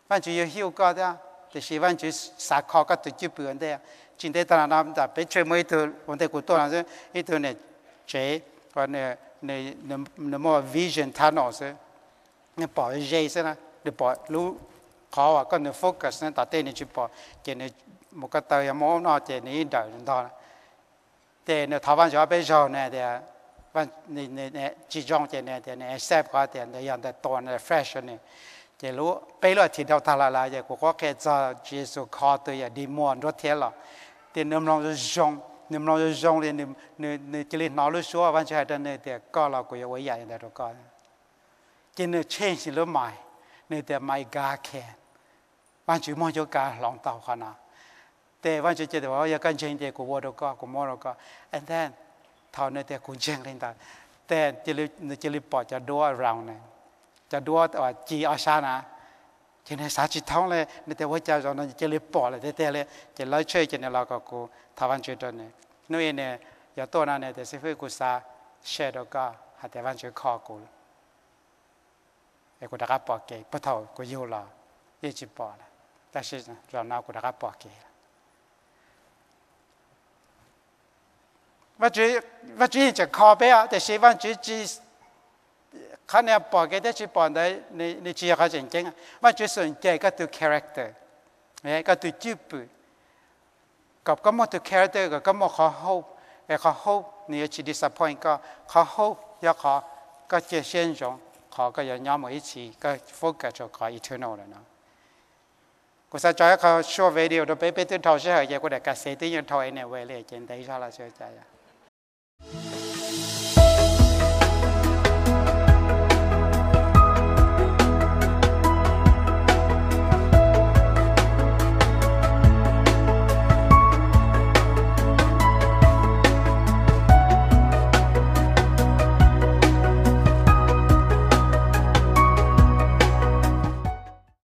วันจีอยู่หิวก็ได้แต่ชีวันจีสัาคอก็ตัวจีเปลี่ยนได้จริงไดตอนนั้นแต่เป็นเชื่อมือตัววันเด็กกูตัวนั้นซิอีตัวเนี่ยเจ๊วันเนี่ย ne ne ne mo vision thano se ne bỏ je se na để bỏ lu khó à con focus nên ta tên nên chụp bỏ. Chỉ nên một cái tờ em muốn nó chỉ nên đợi đến đó để nó thảo văn cho bây giờ này thì văn nên nên nên chỉ trong chỉ này thì nên accept qua thì để nhận được toàn là fresh này chỉ lúc bây giờ à, thì đâu ta là là giờ của có cái giờ Jesus khó tôi giờ à, đi mua nó thế là thì nằm lòng trong เนี่ยมันเ你们老有用的，你你你这里哪里说完全还在那点高老贵，我也จริ。ง天全是了买，那点买家看，完全没有家浪到看呐。แต่ว่าจะเจอกว่าอยากกันเชิงเด็กกูวัวเราก็กูมอเราก็ and then เท่านั้นแต่กูเชิงเลยนตาแต่จริงจริงปอดจะดัวเราเนี่ยจะดัวแต่ว่าจีอาชานะ 今年三十趟了，你这火车上呢，这里跑来这来呢，就来催这呢老哥哥台湾集团呢。因为呢，要到那呢，这师傅哥哥写了个台湾集团卡，哥哥给他包给，不掏，哥哥有了，一直包了，但是让那哥哥包给了。我觉，我觉这卡不要，这台湾集团。นี่ยแต่สิฟิกูซาเชดก็หาแต่วันช่วยคอกูไอ้กูดักปอเกยปะเท่ากูอยู่ละยี่จิปอละแต่สิเราหน้ากูดักปอเกย và chỉ và chỉ chỉ khó bé à, để sĩ văn chỉ chỉ khả năng bỏ cái đấy chỉ bỏ đấy ni ni chỉ có chân chính và chỉ sân chạy cái từ character này cái từ chữ bự gặp cái một từ character cái cái một khó hope cái khó hope ni chỉ disappoint cái khó hope ya khó cái chỉ hiện状khó cái ya nhóm một起cái focus cho cái eternal rồi nó กูจะจอยเขา short video ตัวไปไปตัวทอใช่ไหมยังกูได้กระเซ็นที่ยังทอยเนี่ยเวเลยเจนได้ชาละเชื่อใจอ่ะ